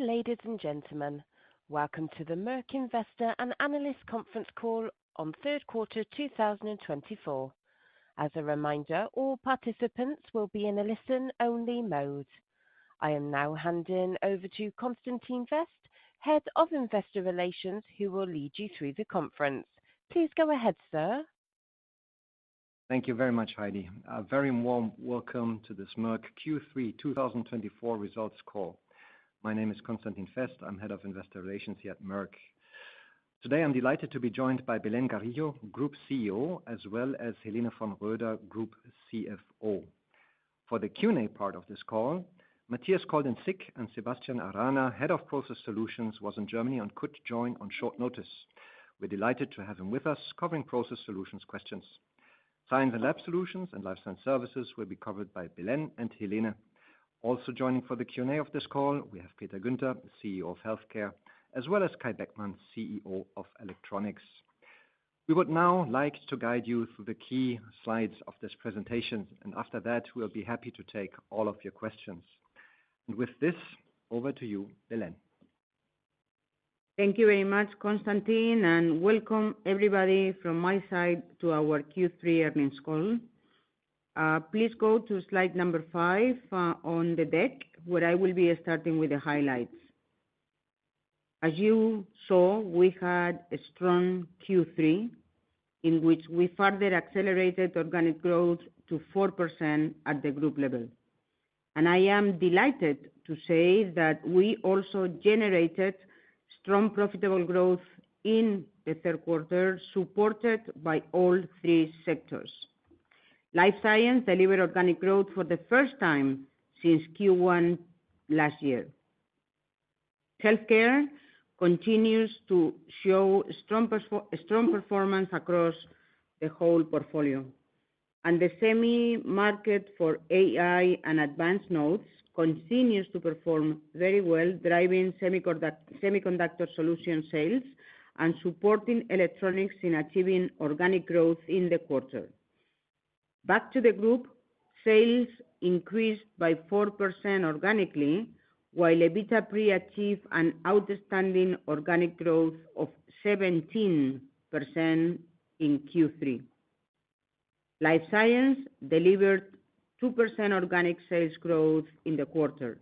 Ladies and gentlemen, welcome to the Merck Investor and Analyst Conference Call on third quarter 2024. As a reminder, all participants will be in a listen-only mode. I am now handing over to Constantin Fest, Head of Investor Relations, who will lead you through the conference. Please go ahead, sir. Thank you very much, Heidi. A very warm welcome to this Merck Q3 2024 results call. My name is Constantin Fest. I'm Head of Investor Relations here at Merck. Today, I'm delighted to be joined by Belén Garijo, Group CEO, as well as Helene von Roeder, Group CFO. For the Q&A part of this call, Matthias called in sick, and Sebastian Arana, Head of Process Solutions, was in Germany and could join on short notice. We're delighted to have him with us, covering Process Solutions questions. Science and Lab Solutions and Life Science Services will be covered by Belén and Helene. Also joining for the Q&A of this call, we have Peter Guenter, CEO of Healthcare, as well as Kai Beckmann, CEO of Electronics. We would now like to guide you through the key slides of this presentation, and after that, we'll be happy to take all of your questions. And with this, over to you, Belén. Thank you very much, Constantin, and welcome everybody from my side to our Q3 earnings call. Uh, please go to slide number five uh, on the deck, where I will be starting with the highlights. As you saw, we had a strong Q3 in which we further accelerated organic growth to 4% at the group level. And I am delighted to say that we also generated strong profitable growth in the third quarter, supported by all three sectors. Life Science delivered organic growth for the first time since Q1 last year. Healthcare continues to show strong performance across the whole portfolio. And the semi market for AI and advanced nodes continues to perform very well, driving semiconductor solution sales and supporting Electronics in achieving organic growth in the quarter. Back to the group, sales increased by 4% organically, while EBITDA pre achieved an outstanding organic growth of 17% in Q3. Life Science delivered 2% organic sales growth in the quarter.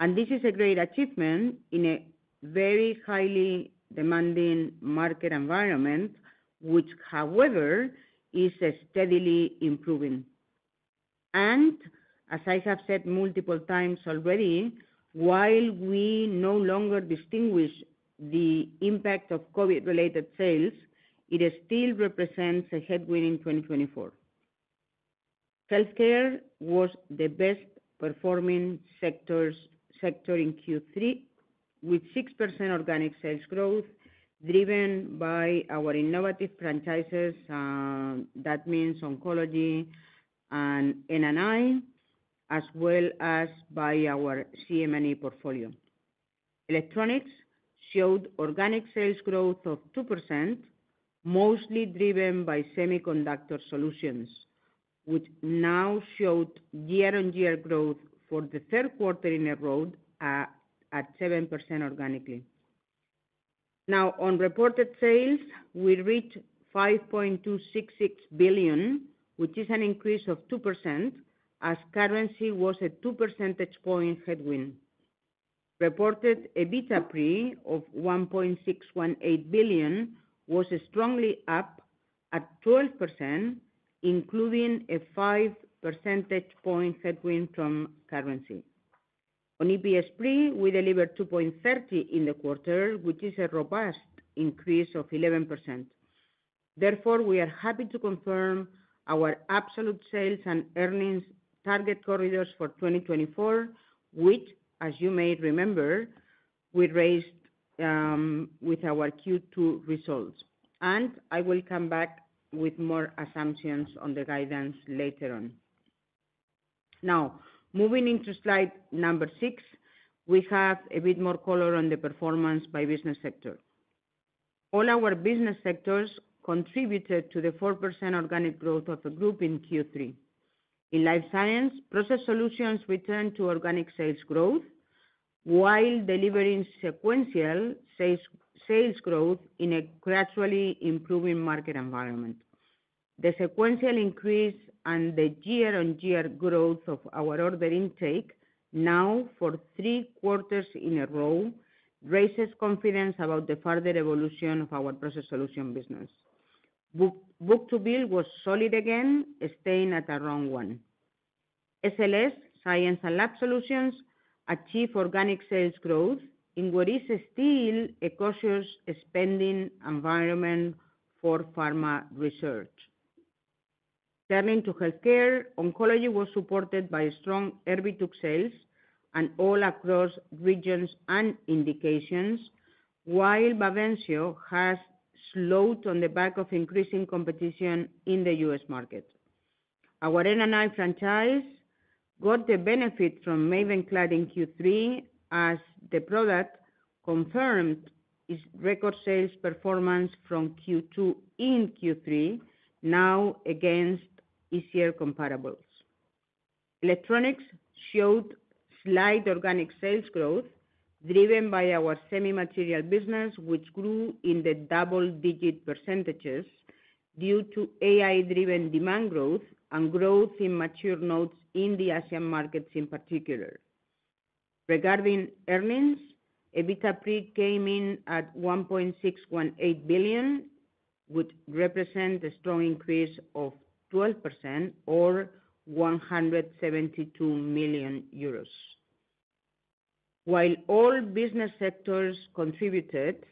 And this is a great achievement in a very highly demanding market environment, which, however, is steadily improving. And, as I have said multiple times already, while we no longer distinguish the impact of COVID-related sales, it still represents a headwind in 2024. Healthcare was the best-performing sector in Q3, with 6% organic sales growth driven by our innovative franchises. Uh, that means oncology and N&I, as well as by our CM&E portfolio. Electronics showed organic sales growth of 2%, mostly driven by Semiconductor Solutions, which now showed year-on-year growth for the third quarter in a row uh, at 7% organically. Now, on reported sales, we reached 5.266 billion, which is an increase of 2%, as currency was a 2 percentage point headwind. Reported EBITDA pre of 1.618 billion was strongly up at 12%, including a 5 percentage point headwind from currency. On EPS pre, we delivered 2.30 in the quarter, which is a robust increase of 11%. Therefore, we are happy to confirm our absolute sales and earnings target corridors for 2024, which, as you may remember, we raised um, with our Q2 results. And I will come back with more assumptions on the guidance later on. Now, moving into slide number six, we have a bit more color on the performance by business sector. All our business sectors contributed to the 4% organic growth of the group in Q3. In Life Science, Process Solutions returned to organic sales growth, while delivering sequential sales growth in a gradually improving market environment. The sequential increase and the year-on-year growth of our order intake, now for three quarters in a row, raises confidence about the further evolution of our Process Solutions business. Book-to-bill was solid again, staying at around one. SLS, Science and Lab Solutions, achieved organic sales growth in what is still a cautious spending environment for pharma research. Turning to Healthcare, oncology was supported by strong Erbitux sales and all across regions and indications, while Bavencio has slowed on the back of increasing competition in the U.S. market. Our N&I franchise got the benefit from Mavenclad in Q3 as the product confirmed its record sales performance from Q2 in Q3, now against easier comparables. Electronics showed slight organic sales growth driven by our semi-material business, which grew in the double-digit percentages due to AI-driven demand growth and growth in mature nodes in the Asian markets in particular. Regarding earnings, EBITDA pre came in at 1.618 billion, which represents a strong increase of 12% or 172 million euros. While all business sectors contributed,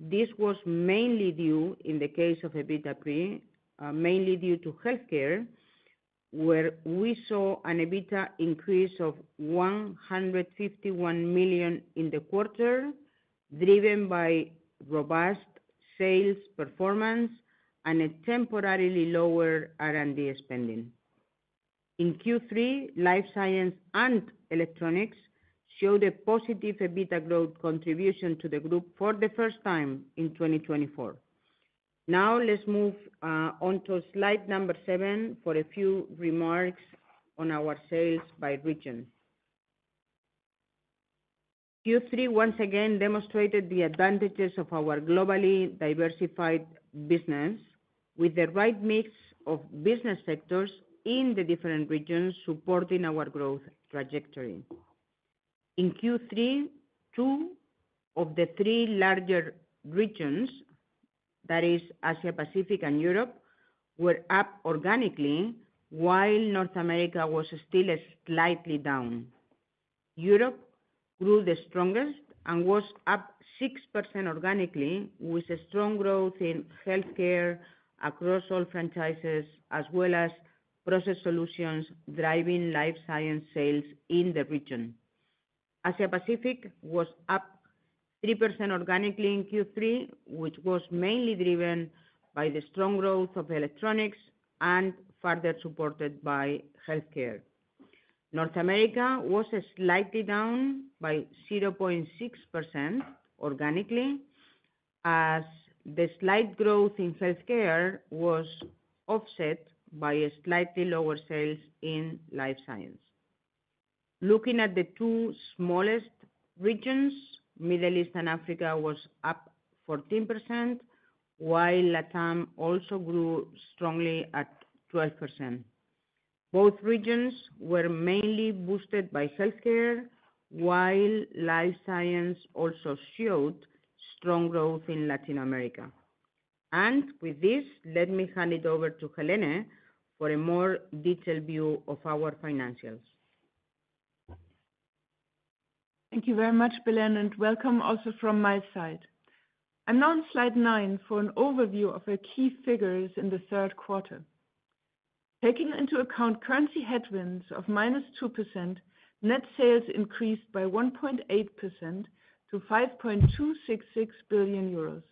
this was mainly due, in the case of EBITDA pre, mainly due to Healthcare, where we saw an EBITDA increase of 151 million in the quarter, driven by robust sales performance and a temporarily lower R&D spending. In Q3, Life Science and Electronics showed a positive EBITDA growth contribution to the group for the first time in 2024. Now, let's move uh, on to slide number seven for a few remarks on our sales by region. Q3 once again demonstrated the advantages of our globally diversified business, with the right mix of business sectors in the different regions supporting our growth trajectory. In Q3, two of the three larger regions, that is, Asia-Pacific and Europe, were up organically, while North America was still slightly down. Europe grew the strongest and was up 6% organically, with strong growth in Healthcare across all franchises, as well as Process Solutions driving Life Science sales in the region. Asia-Pacific was up 3% organically in Q3, which was mainly driven by the strong growth of Electronics and further supported by Healthcare. North America was slightly down by 0.6% organically, as the slight growth in Healthcare was offset by a slightly lower sales in Life Science. Looking at the two smallest regions, Middle East and Africa was up 14%, while LATAM also grew strongly at 12%. Both regions were mainly boosted by Healthcare, while Life Science also showed strong growth in Latin America. And with this, let me hand it over to Helene for a more detailed view of our financials. Thank you very much, Belén, and welcome also from my side. I'm now on slide nine for an overview of our key figures in the third quarter. Taking into account currency headwinds of -2%, net sales increased by 1.8% to 5.266 billion euros.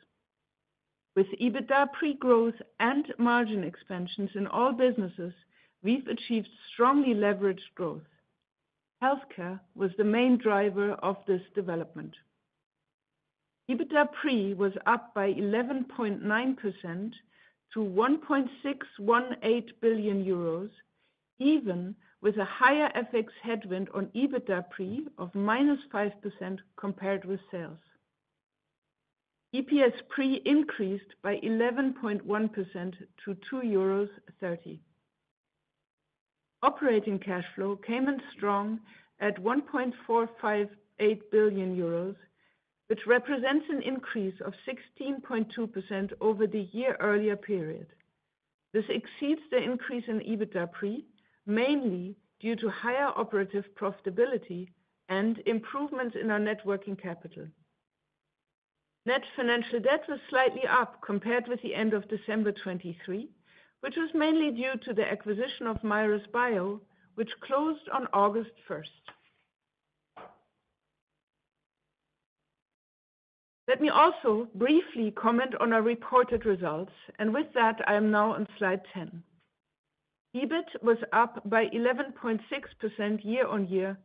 With EBITDA pre-growth and margin expansions in all businesses, we've achieved strongly leveraged growth. Healthcare was the main driver of this development. EBITDA pre was up by 11.9% to 1.618 billion euros, even with a higher FX headwind on EBITDA pre of -5% compared with sales. EPS pre increased by 11.1% to 2.30 euros. Operating cash flow came in strong at 1.458 billion euros, which represents an increase of 16.2% over the year earlier period. This exceeds the increase in EBITDA pre, mainly due to higher operative profitability and improvements in our net working capital. Net financial debt was slightly up compared with the end of December 2023, which was mainly due to the acquisition of Mirus Bio, which closed on August 1st. Let me also briefly comment on our reported results, and with that, I am now on slide 10. EBIT was up by 11.6% year-on-year,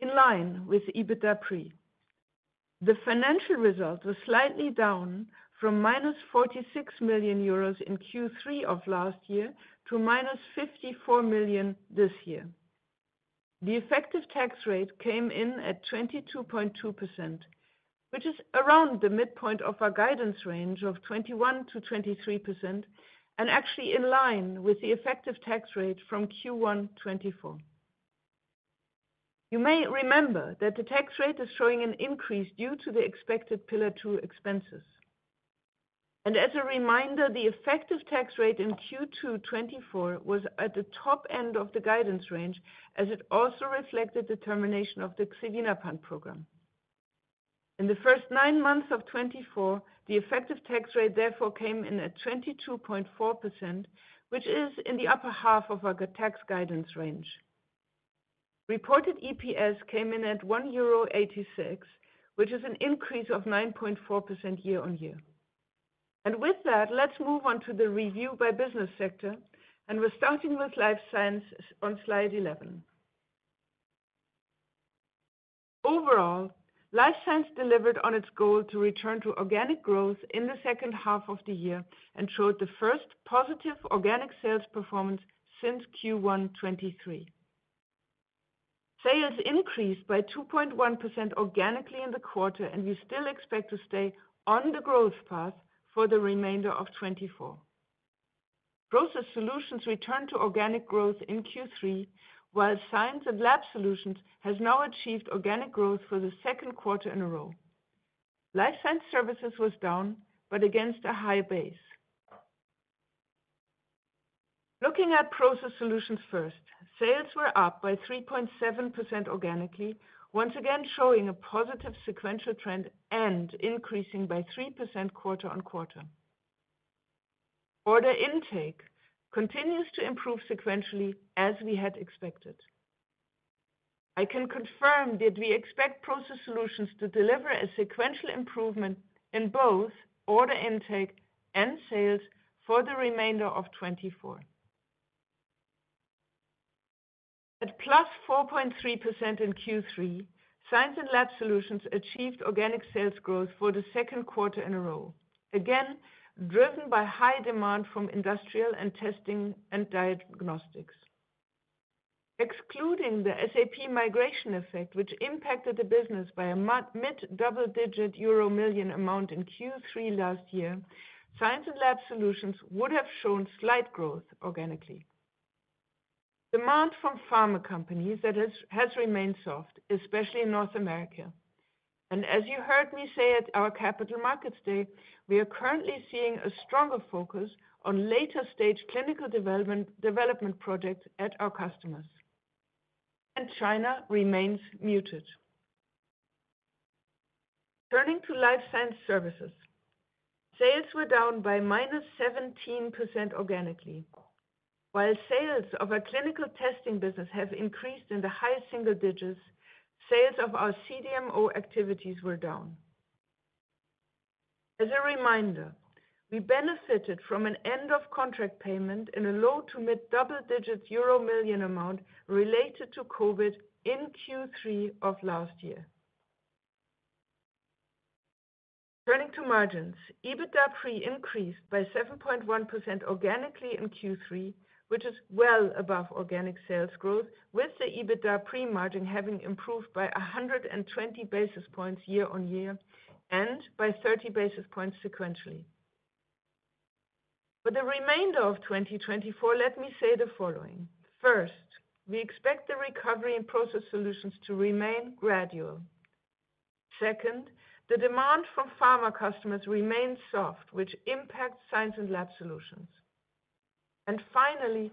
in line with EBITDA pre. The financial result was slightly down from -46 million euros in Q3 of last year to -54 million this year. The effective tax rate came in at 22.2%, which is around the midpoint of our guidance range of 21%-23%, and actually in line with the effective tax rate from Q1 2024. You may remember that the tax rate is showing an increase due to the expected Pillar Two expenses. And as a reminder, the effective tax rate in Q2 2024 was at the top end of the guidance range, as it also reflected the termination of the Xevinapant program. In the first nine months of 2024, the effective tax rate therefore came in at 22.4%, which is in the upper half of our tax guidance range. Reported EPS came in at 1.86 euro, which is an increase of 9.4% year-on-year. And with that, let's move on to the review by business sector, and we're starting with Life Science on slide 11. Overall, Life Science delivered on its goal to return to organic growth in the second half of the year and showed the first positive organic sales performance since Q1 2023. Sales increased by 2.1% organically in the quarter, and we still expect to stay on the growth path for the remainder of 2024. Process Solutions returned to organic growth in Q3, while Science and Lab Solutions has now achieved organic growth for the second quarter in a row. Life Science Services was down, but against a high base. Looking at Process Solutions first, sales were up by 3.7% organically, once again showing a positive sequential trend and increasing by 3% quarter-on-quarter. Order intake continues to improve sequentially, as we had expected. I can confirm that we expect Process Solutions to deliver a sequential improvement in both order intake and sales for the remainder of 2024. At +4.3% in Q3, Science and Lab Solutions achieved organic sales growth for the second quarter in a row, again driven by high demand from industrial and testing and diagnostics. Excluding the SAP migration effect, which impacted the business by a mid-double-digit euro million amount in Q3 last year, Science and Lab Solutions would have shown slight growth organically. Demand from pharma companies has remained soft, especially in North America. And as you heard me say at our Capital Markets Day, we are currently seeing a stronger focus on later-stage clinical development projects at our customers. And China remains muted. Turning to Life Science Services, sales were down by -17% organically. While sales of our clinical testing business have increased in the high single digits, sales of our CDMO activities were down. As a reminder, we benefited from an end-of-contract payment in a low to mid-double-digit euro million amount related to COVID in Q3 of last year. Turning to margins, EBITDA pre increased by 7.1% organically in Q3, which is well above organic sales growth, with the EBITDA pre-margin having improved by 120 basis points year-on-year and by 30 basis points sequentially. For the remainder of 2024, let me say the following. First, we expect the recovery in Process Solutions to remain gradual. Second, the demand from pharma customers remains soft, which impacts Science and Lab Solutions. And finally,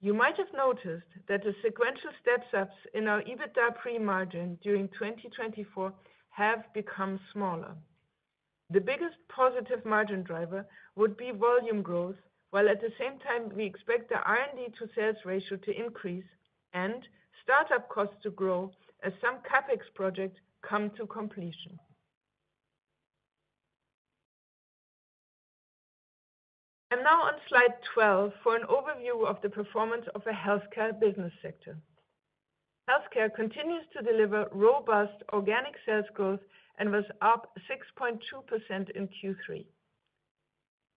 you might have noticed that the sequential step-ups in our EBITDA pre-margin during 2024 have become smaller. The biggest positive margin driver would be volume growth, while at the same time, we expect the R&D to sales ratio to increase and startup costs to grow as some CapEx projects come to completion. I'm now on slide 12 for an overview of the performance of the Healthcare business sector. Healthcare continues to deliver robust organic sales growth and was up 6.2% in Q3.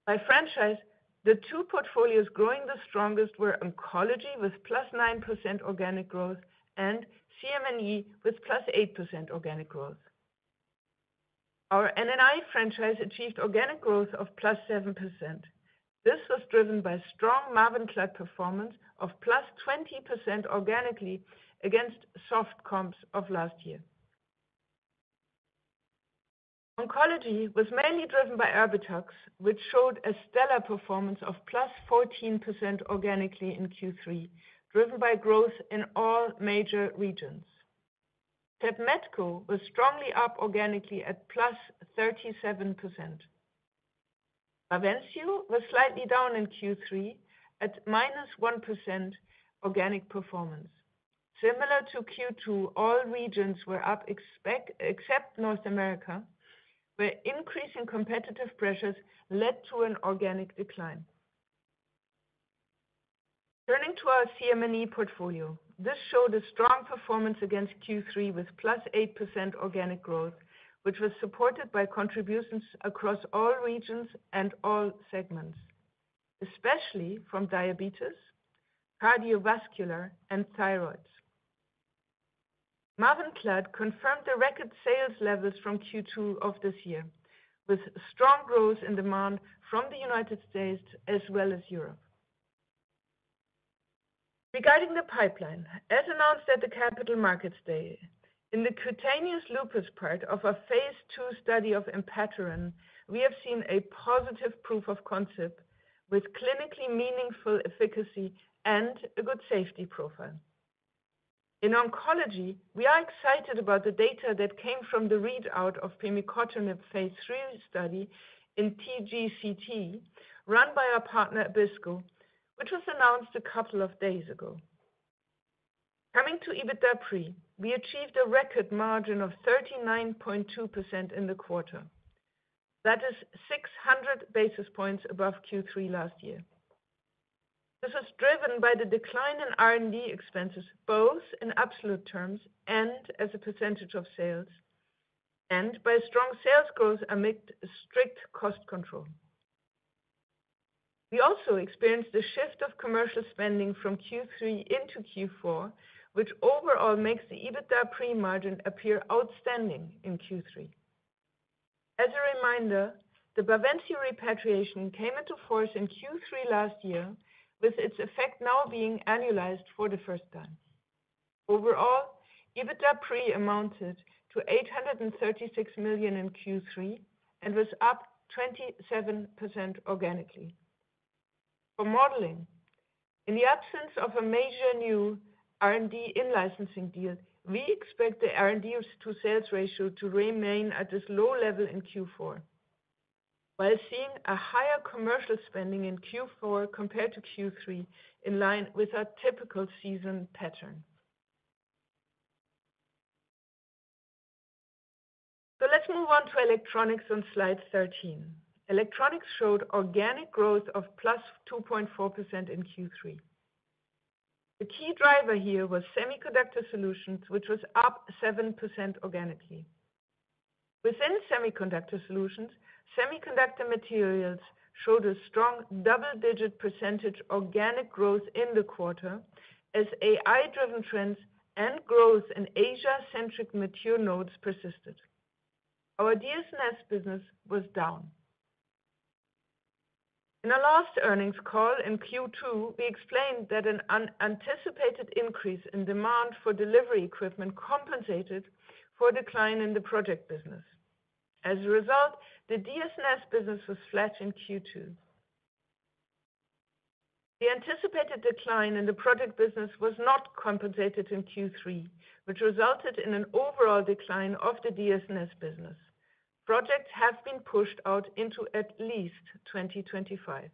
By franchise, the two portfolios growing the strongest were Oncology with plus 9% organic growth and CM&E with plus 8% organic growth. Our N&I franchise achieved organic growth of plus 7%. This was driven by strong Mavenclad performance of plus 20% organically against soft comps of last year. Oncology was mainly driven by Erbitux, which showed a stellar performance of plus 14% organically in Q3, driven by growth in all major regions. Tepmetko was strongly up organically at plus 37%. Bavencio was slightly down in Q3 at minus 1 organic performance. Similar to Q2, all regions were up except North America, where increasing competitive pressures led to an organic decline. Turning to our CM&E portfolio, this showed a strong performance against Q3 with plus 8% organic growth, which was supported by contributions across all regions and all segments, especially from diabetes, cardiovascular, and thyroid. Mavenclad confirmed the record sales levels from Q2 of this year, with strong growth in demand from the United States as well as Europe. Regarding the pipeline, as announced at the Capital Markets Day, in the cutaneous lupus part of a phase two study of Enpatoran, we have seen a positive proof of concept with clinically meaningful efficacy and a good safety profile. In Oncology, we are excited about the data that came from the readout of pimicotinib phase three study in TGCT run by our partner Abbisko, which was announced a couple of days ago. Coming to EBITDA pre, we achieved a record margin of 39.2% in the quarter. That is 600 basis points above Q3 last year. This was driven by the decline in R&D expenses, both in absolute terms and as a percentage of sales, and by strong sales growth amid strict cost control. We also experienced a shift of commercial spending from Q3 into Q4, which overall makes the EBITDA pre-margin appear outstanding in Q3. As a reminder, the Bavencio repatriation came into force in Q3 last year, with its effect now being annualized for the first time. Overall, EBITDA pre amounted to 836 million in Q3 and was up 27% organically. For modeling, in the absence of a major new R&D in-licensing deal, we expect the R&D to sales ratio to remain at this low level in Q4, while seeing a higher commercial spending in Q4 compared to Q3 in line with our typical season pattern. So let's move on to Electronics on slide 13. Electronics showed organic growth of plus 2.4% in Q3. The key driver here was Semiconductor Solutions, which was up 7% organically. Within Semiconductor Solutions, semiconductor materials showed a strong double-digit percentage organic growth in the quarter as AI-driven trends and growth in Asia-centric mature nodes persisted. Our DS&S business was down. In our last earnings call in Q2, we explained that an unanticipated increase in demand for delivery equipment compensated for a decline in the project business. As a result, the DS&S business was flat in Q2. The anticipated decline in the project business was not compensated in Q3, which resulted in an overall decline of the DS&S business. Projects have been pushed out into at least 2025.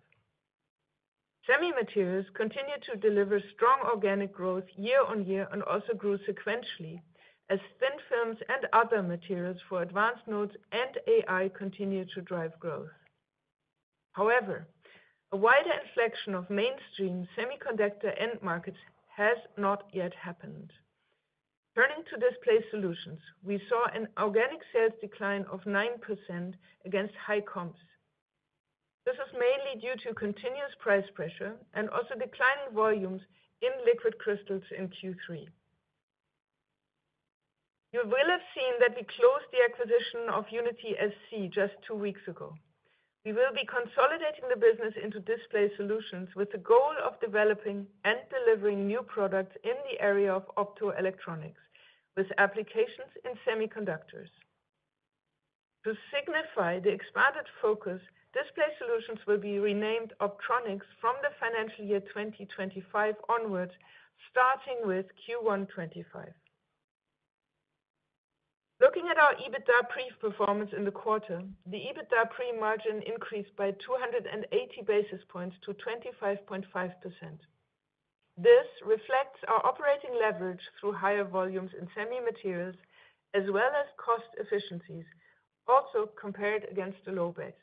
Semi materials continued to deliver strong organic growth year-on-year and also grew sequentially as thin films and other materials for advanced nodes and AI continue to drive growth. However, a wider inflection of mainstream semiconductor end markets has not yet happened. Turning to display solutions, we saw an organic sales decline of 9% against high comps. This is mainly due to continuous price pressure and also declining volumes in liquid crystals in Q3. You will have seen that we closed the acquisition of Unity-SC just two weeks ago. We will be consolidating the business into display solutions with the goal of developing and delivering new products in the area of optoelectronics with applications in semiconductors. To signify the expanded focus, display solutions will be renamed Optronics from the financial year 2025 onwards, starting with Q1 2025. Looking at our EBITDA pre-performance in the quarter, the EBITDA pre-margin increased by 280 basis points to 25.5%. This reflects our operating leverage through higher volumes in semi materials as well as cost efficiencies, also compared against a low base.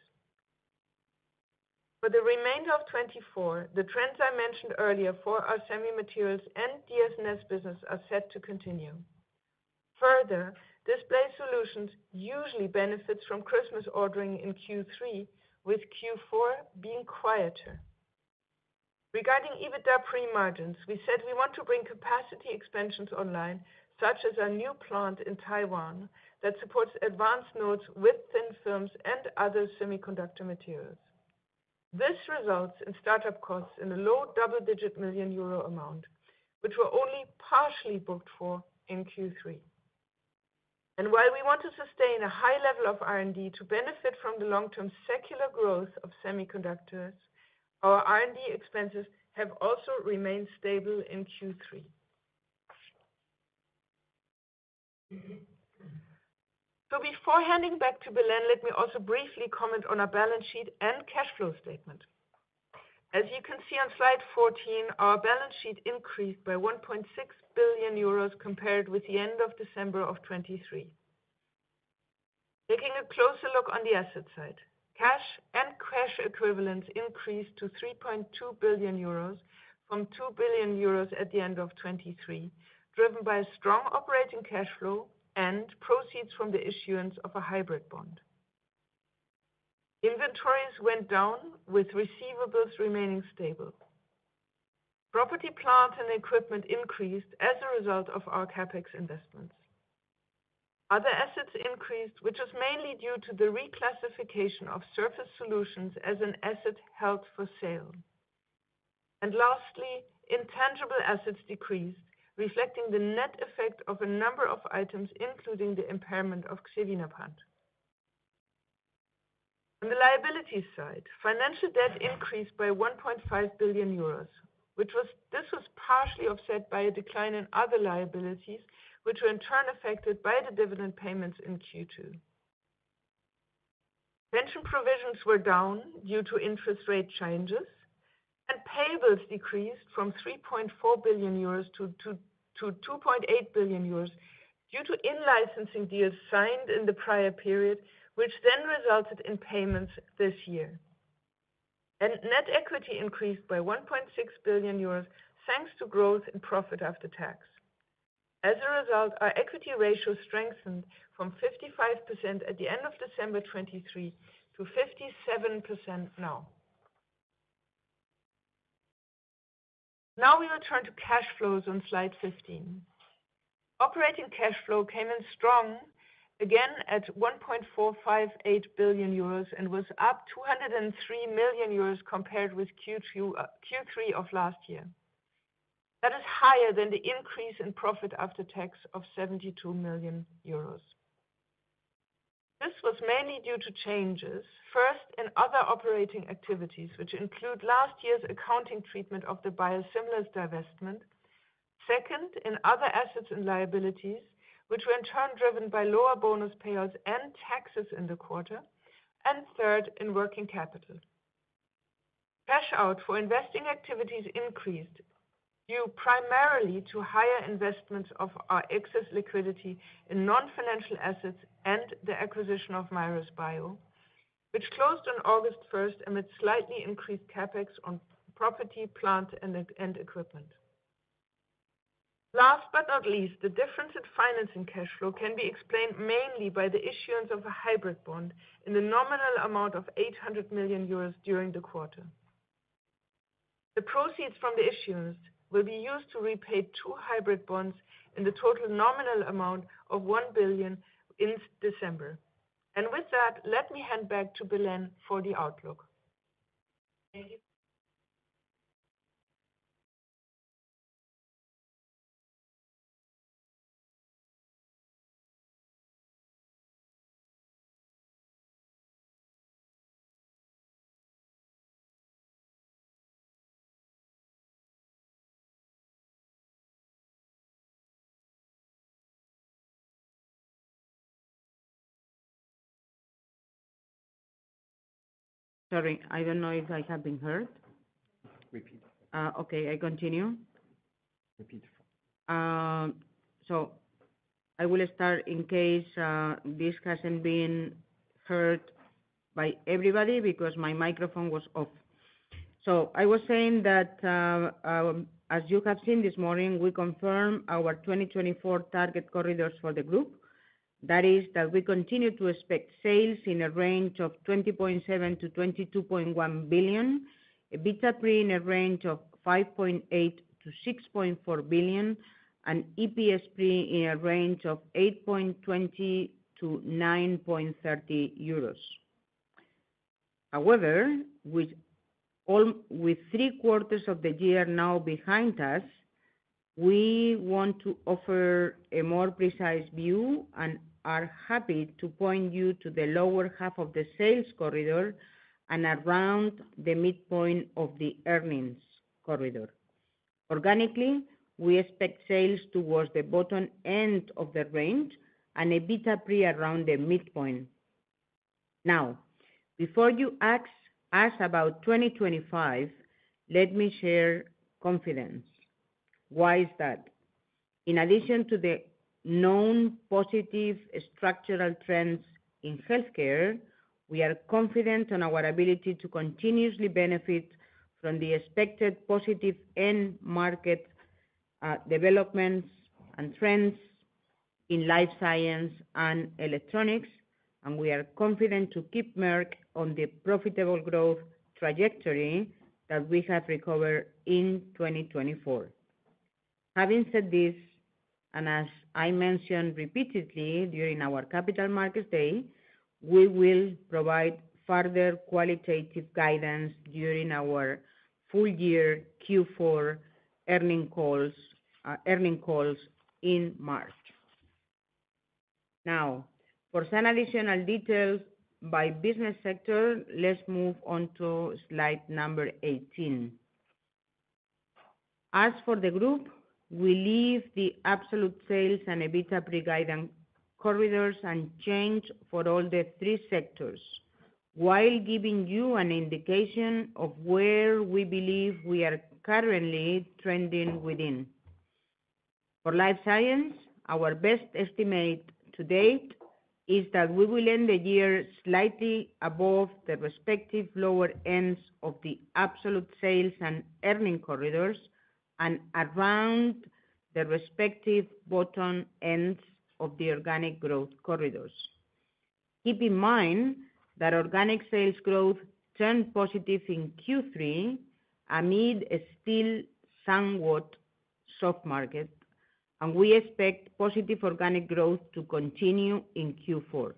For the remainder of 2024, the trends I mentioned earlier for our semi materials and DS&S business are set to continue. Further, display solutions usually benefits from Christmas ordering in Q3, with Q4 being quieter. Regarding EBITDA pre-margins, we said we want to bring capacity expansions online, such as our new plant in Taiwan that supports advanced nodes with thin films and other semiconductor materials. This results in startup costs in a low double-digit million EUR amount, which were only partially booked for in Q3. While we want to sustain a high level of R&D to benefit from the long-term secular growth of semiconductors, our R&D expenses have also remained stable in Q3. So Before handing back to Belén, let me also briefly comment on our balance sheet and cash flow statement. As you can see on slide 14, our balance sheet increased by 1.6 billion euros compared with the end of December of 2023. Taking a closer look on the asset side, cash and cash equivalents increased to 3.2 billion euros from 2 billion euros at the end of 2023, driven by strong operating cash flow and proceeds from the issuance of a hybrid bond. Inventories went down, with receivables remaining stable. Property, plant, and equipment increased as a result of our CapEx investments. Other assets increased, which was mainly due to the reclassification of Surface Solutions as an asset held for sale. And lastly, intangible assets decreased, reflecting the net effect of a number of items, including the impairment of Xevinapant. On the liability side, financial debt increased by 1.5 billion euros, which was this was partially offset by a decline in other liabilities, which were in turn affected by the dividend payments in Q2. Pension provisions were down due to interest rate changes, and payables decreased from 3.4 billion euros to 2.8 billion euros due to in-licensing deals signed in the prior period, which then resulted in payments this year. And net equity increased by 1.6 billion euros thanks to growth in profit after tax. As a result, our equity ratio strengthened from 55% at the end of December 2023 to 57% now. Now we will turn to cash flows on slide 15. Operating cash flow came in strong again at 1.458 billion euros and was up 203 million euros compared with Q3 uh, of last year. That is higher than the increase in profit after tax of 72 million euros. This was mainly due to changes, first in other operating activities, which include last year's accounting treatment of the biosimilars divestment, second in other assets and liabilities, which were in turn driven by lower bonus payouts and taxes in the quarter, and third in working capital. Cash out for investing activities increased due primarily to higher investments of our excess liquidity in non-financial assets and the acquisition of Mirus Bio, which closed on August 1st amid slightly increased CapEx on property, plant, and equipment. Last but not least, the difference in financing cash flow can be explained mainly by the issuance of a hybrid bond in the nominal amount of 800 million euros during the quarter. The proceeds from the issuance will be used to repay two hybrid bonds in the total nominal amount of 1 billion in December. And with that, let me hand back to Belén for the outlook. Sorry, I don't know if I have been heard. Repeat. Uh, okay, I continue. Repeat. Uh, so I will start in case uh, this hasn't been heard by everybody because my microphone was off. So I was saying that, um, as you have seen this morning, we confirm our 2024 target corridors for the group. That is that we continue to expect sales in a range of 20.7 billion-22.1 billion, EBITDA pre in a range of 5.8 billion-6.4 billion, and EPS pre in a range of 8.20-9.30 euros. However, with three quarters of the year now behind us, we want to offer a more precise view and are happy to point you to the lower half of the sales corridor and around the midpoint of the earnings corridor. Organically, we expect sales towards the bottom end of the range and EBITDA pre around the midpoint. Now, before you ask us about 2025, let me share confidence. Why is that? In addition to the known positive structural trends in healthcare, we are confident on our ability to continuously benefit from the expected positive end market uh, developments and trends in life science and electronics, and we are confident to keep Merck on the profitable growth trajectory that we have recovered in 2024. Having said this, and as I mentioned repeatedly during our Capital Markets Day, we will provide further qualitative guidance during our full year Q4 earnings calls uh, earning calls in March. Now, for some additional details by business sector, let's move on to slide number 18. As for the group, we leave the absolute sales and EBITDA pre-guidance corridors unchanged for all the three sectors, while giving you an indication of where we believe we are currently trending within. For life science, our best estimate to date is that we will end the year slightly above the respective lower ends of the absolute sales and earning corridors and around the respective bottom ends of the organic growth corridors. Keep in mind that organic sales growth turned positive in Q3 amid a still somewhat soft market, and we expect positive organic growth to continue in Q4.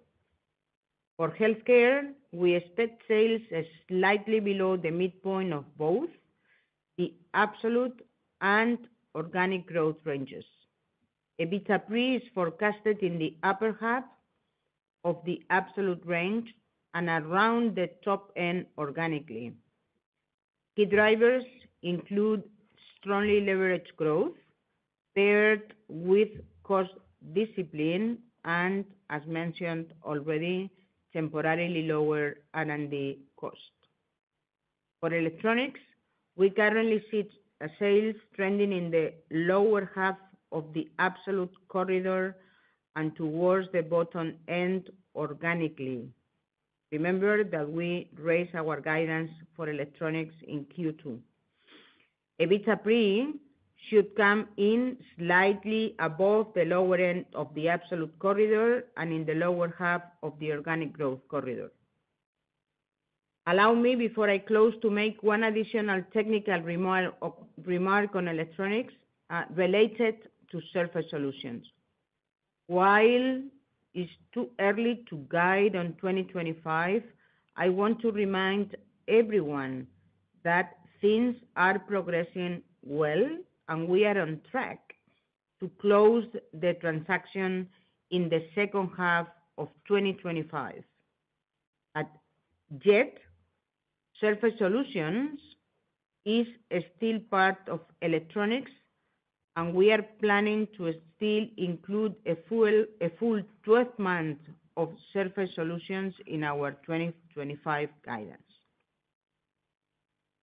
For Healthcare, we expect sales slightly below the midpoint of both the absolute and organic growth ranges. EBITDA pre is forecasted in the upper half of the absolute range and around the top end organically. Key drivers include strongly leveraged growth paired with cost discipline and, as mentioned already, temporarily lower R&D cost. For Electronics, we currently see sales trending in the lower half of the absolute corridor and towards the bottom end organically. Remember that we raised our guidance for Electronics in Q2. EBITDA pre should come in slightly above the lower end of the absolute corridor and in the lower half of the organic growth corridor. Allow me, before I close, to make one additional technical remark on Electronics uh, related to Surface Solutions. While it's too early to guide on 2025, I want to remind everyone that things are progressing well, and we are on track to close the transaction in the second half of 2025. Yet, Surface Solutions is still part of Electronics, and we are planning to still include a full 12 months of Surface Solutions in our 2025 guidance.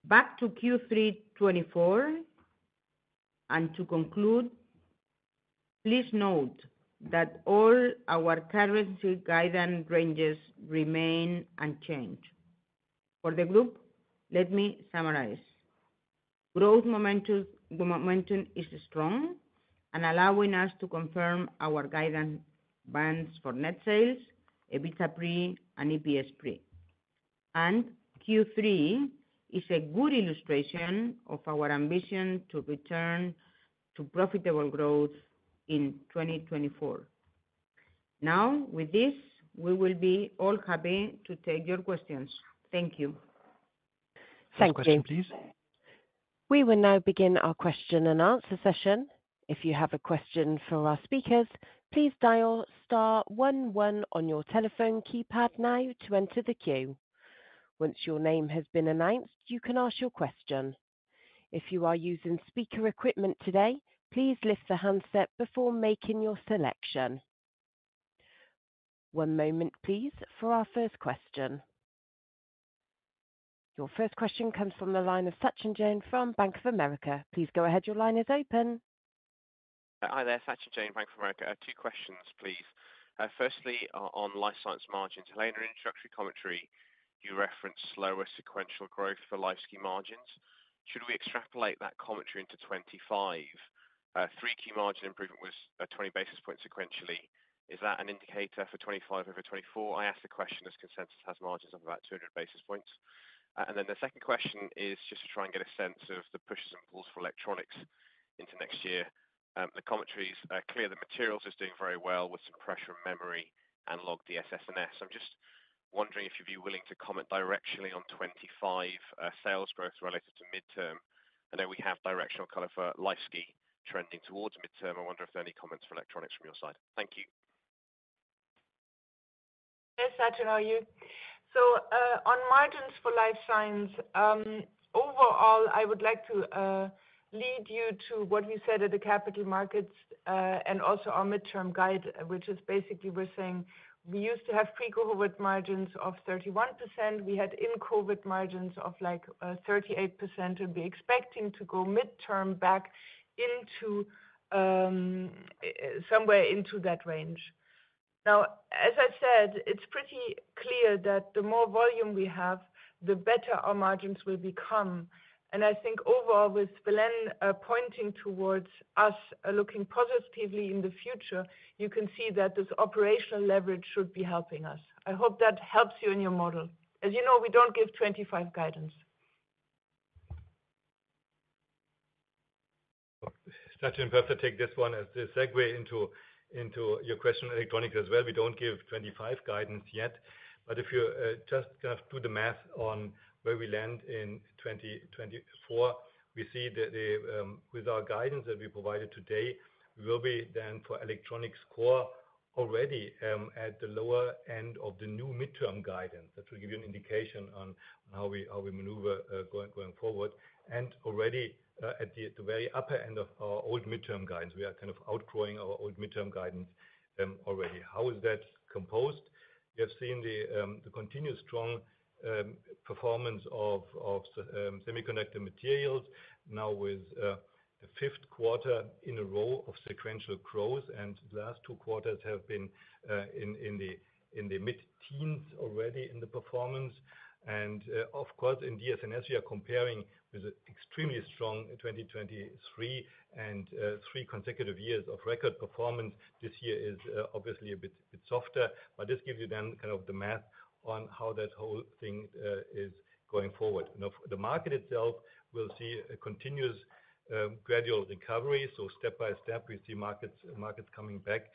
Back to Q3 2024, and to conclude, please note that all our currency guidance ranges remain unchanged. For the group, let me summarize. Growth momentum is strong and allowing us to confirm our guidance bands for net sales, EBITDA pre, and EPS pre. And Q3 is a good illustration of our ambition to return to profitable growth in 2024. Now, with this, we will be all happy to take your questions. Thank you. Thank you. Question, please. We will now begin our question and answer session. If you have a question for our speakers, please dial star one one on your telephone keypad now to enter the queue. Once your name has been announced, you can ask your question. If you are using speaker equipment today, please lift the handset before making your selection. One moment, please, for our first question. Your first question comes from the line of Sachin Jain from Bank of America. Please go ahead. Your line is open. Uh, hi there, Sachin Jain, Bank of America. Uh, two questions, please. Uh, firstly, on Life Science margins. Helene, in introductory commentary, you referenced slower sequential growth for Life Science margins. Should we extrapolate that commentary into 2025? 3Q margin improvement was 20 basis points sequentially. Is that an indicator for 2025 over 2024? I ask the question as consensus has margins of about 200 basis points. Uh, and then the second question is just to try and get a sense of the pushes and pulls for Electronics into next year. Um, the commentary is clear that Materials is doing very well with some pressure on memory and log DS&S. I'm just wondering if you'd be willing to comment directionally on 2025 uh, sales growth relative to midterm. I know we have directional color for uh, Life trending towards midterm. I wonder if there are any comments for Electronics from your side. Thank you. Yes, Sachin, are you? So uh, on margins for Life Science, um, overall, I would like to uh, lead you to what we said at the Capital Markets uh, and also our midterm guide, which is basically we're saying we used to have pre-COVID margins of 31%. We had in-COVID margins of like 38%, and we're expecting to go midterm back into um, somewhere into that range. Now, as I said, it's pretty clear that the more volume we have, the better our margins will become. And I think overall, with Belén uh, pointing towards us uh, looking positively in the future, you can see that this operational leverage should be helping us. I hope that helps you in your model. As you know, we don't give 2025 guidance. Sachin, perhaps I take this one as the segue into your question on Electronics as well. We don't give 2025 guidance yet, but if you uh, just kind of do the math on where we land in 2024, we see that um, with our guidance that we provided today, we will be then for Electronics core already um, at the lower end of the new midterm guidance. That will give you an indication on how we maneuver uh, going going forward. And already at the very upper end of our old midterm guidance, we are kind of outgrowing our old midterm guidance um, already. How is that composed? You have seen the um, continuous strong um, performance of Semiconductor Materials now with uh, the fifth quarter in a row of sequential growth, and the last two quarters have been uh, in in the in the mid-teens already in the performance. And uh of course, in DS&S, we are comparing with an extremely strong 2023 and uh, three consecutive years of record performance. This year is uh, obviously a bit softer, but this gives you then kind of the math on how that whole thing uh, is going forward. The market itself will see a continuous um, gradual recovery. So step by step, we see markets markets coming back,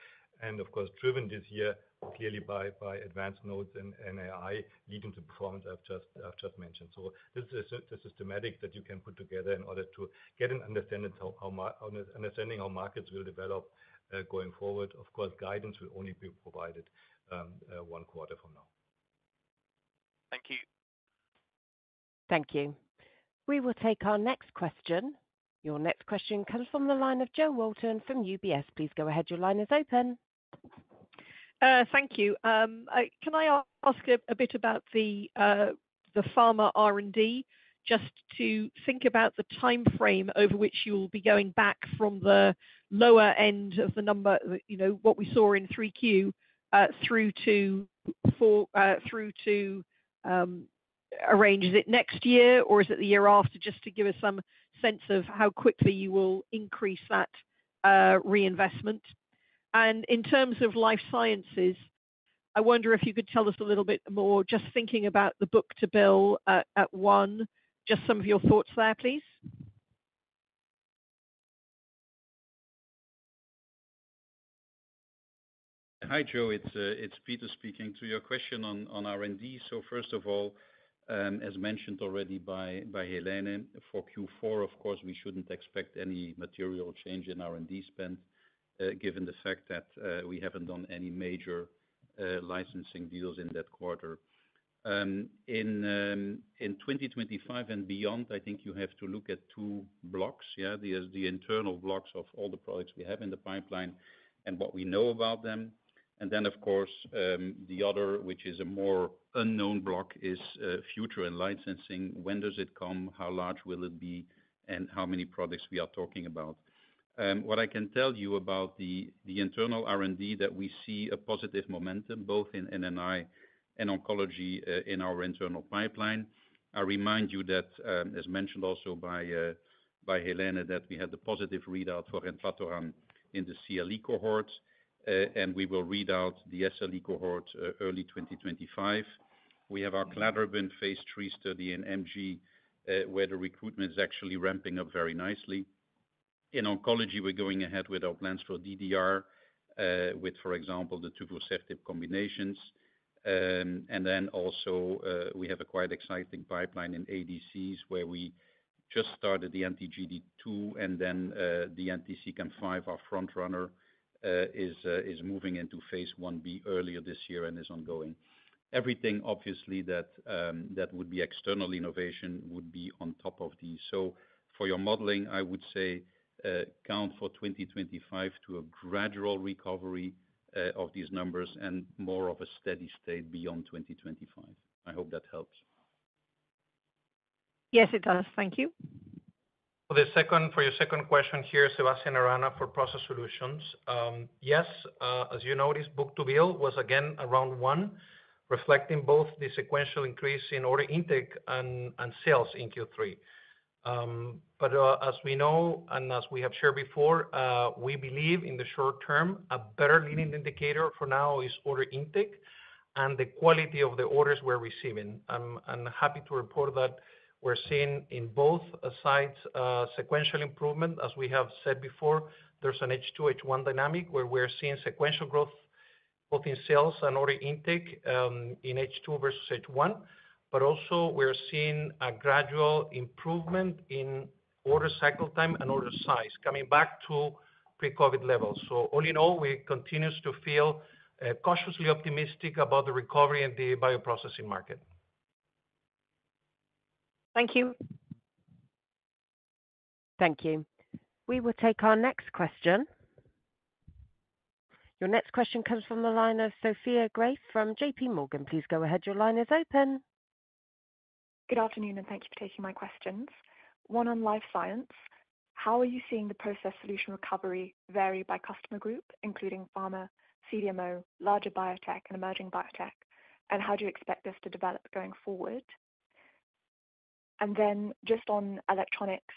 and of course, driven this year clearly by advanced nodes and AI leading to performance I've just mentioned. So this is a systematic that you can put together in order to get an understanding how markets will develop uh, going forward. Of course, guidance will only be provided um, uh, one quarter from now. Thank you. Thank you. We will take our next question. Your next question comes from the line of Jo Walton from UBS. Please go ahead. Your line is open. Uh, thank you. Um, can I ask a bit about the uh, pharma R&D, just to think about the timeframe over which you'll be going back from the lower end of the number, you know, what we saw in 3Q, uh, through to through to um, arrange? Is it next year, or is it the year after, just to give us some sense of how quickly you will increase that reinvestment? And in terms of Life Sciences, I wonder if you could tell us a little bit more, just thinking about the book-to-bill uh, at one, just some of your thoughts there, please. Hi, Jo. Uh, it's Peter speaking to your question on R&D. So first of all, um, as mentioned already by Helene, for Q4, of course, we shouldn't expect any material change in R&D spend given the fact that uh, we haven't done any major uh, licensing deals in that quarter. Um in um, 2025 and beyond, I think you have to look at two blocks, yeah, the internal blocks of all the products we have in the pipeline and what we know about them. And then, of course, um, the other, which is a more unknown block, is uh, future and licensing. When does it come? How large will it be? And how many products we are talking about? Um, what I can tell you about the internal R&D that we see a positive momentum, both in N&I and oncology uh, in our internal pipeline. I remind you that, um, as mentioned also uh, by Helene, that we had the positive readout for Enpatoran in the CLE cohort, uh, and we will read out the SLE cohort early 2025. We have our Cladribine phase III study in MG, where the recruitment is actually ramping up very nicely. In oncology, we're going ahead with our plans for DDR, uh, with, for example, the tuvusertib combinations. Um, and then also, uh, we have a quite exciting pipeline in ADCs, where we just started the anti-GD2, and then uh, the anti-CEACAM5, our front runner, is moving into phase I-B earlier this year and is ongoing. Everything, obviously, um, that would be external innovation would be on top of these. So for your modeling, I would say count for 2025 to a gradual recovery uh, of these numbers and more of a steady state beyond 2025. I hope that helps. Yes, it does. Thank you. For your second question here, Sebastián Arana for Process Solutions. Um, yes, uh, as you noticed, book-to-bill was again around one, reflecting both the sequential increase in order intake and sales in Q3. Um, but uh, as we know, and as we have shared before, uh, we believe in the short term, a better leading mm-hmm. indicator for now is order intake. and the quality of the orders we're receiving. I'm happy to report that we're seeing in both sides uh, sequential improvement. As we have said before, there's an H2, H1 dynamic where we're seeing sequential growth both in sales and order intake um, in H2 versus H1. But also, we're seeing a gradual improvement in order cycle time and order size coming back to pre-COVID levels. So all in all, we continue to feel uh, cautiously optimistic about the recovery in the bioprocessing market. Thank you. Thank you. We will take our next question. Your next question comes from the line of Sophia Graeff from J.P. Morgan. Please go ahead. Your line is open. Good afternoon, and thank you for taking my questions. One on Life Science. How are you seeing the Process Solutions recovery vary by customer group, including pharma, CDMO, larger biotech, and emerging biotech? And how do you expect this to develop going forward? And then just on Electronics,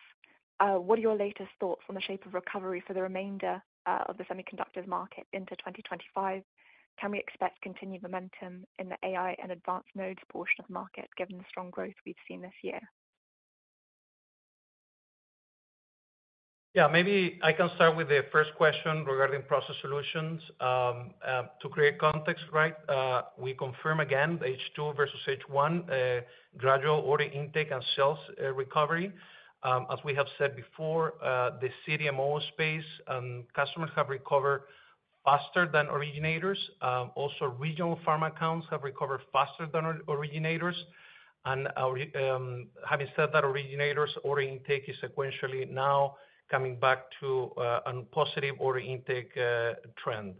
uh, what are your latest thoughts on the shape of recovery for the remainder uh, of the semiconductor market into 2025? Can we expect continued momentum in the AI and advanced nodes portion of the market given the strong growth we've seen this year? Yeah, maybe I can start with the first question regarding Process Solutions. To create context, right, we confirm again H2 versus H1 uh, gradual order intake and sales uh, recovery. Um, as we have said before, uh, the CDMO space and customers have recovered faster than originators. Um, also, regional pharma accounts have recovered faster than originators. And uh, um, having said that, originators' order intake is sequentially now coming back to uh, a positive order intake uh, trend.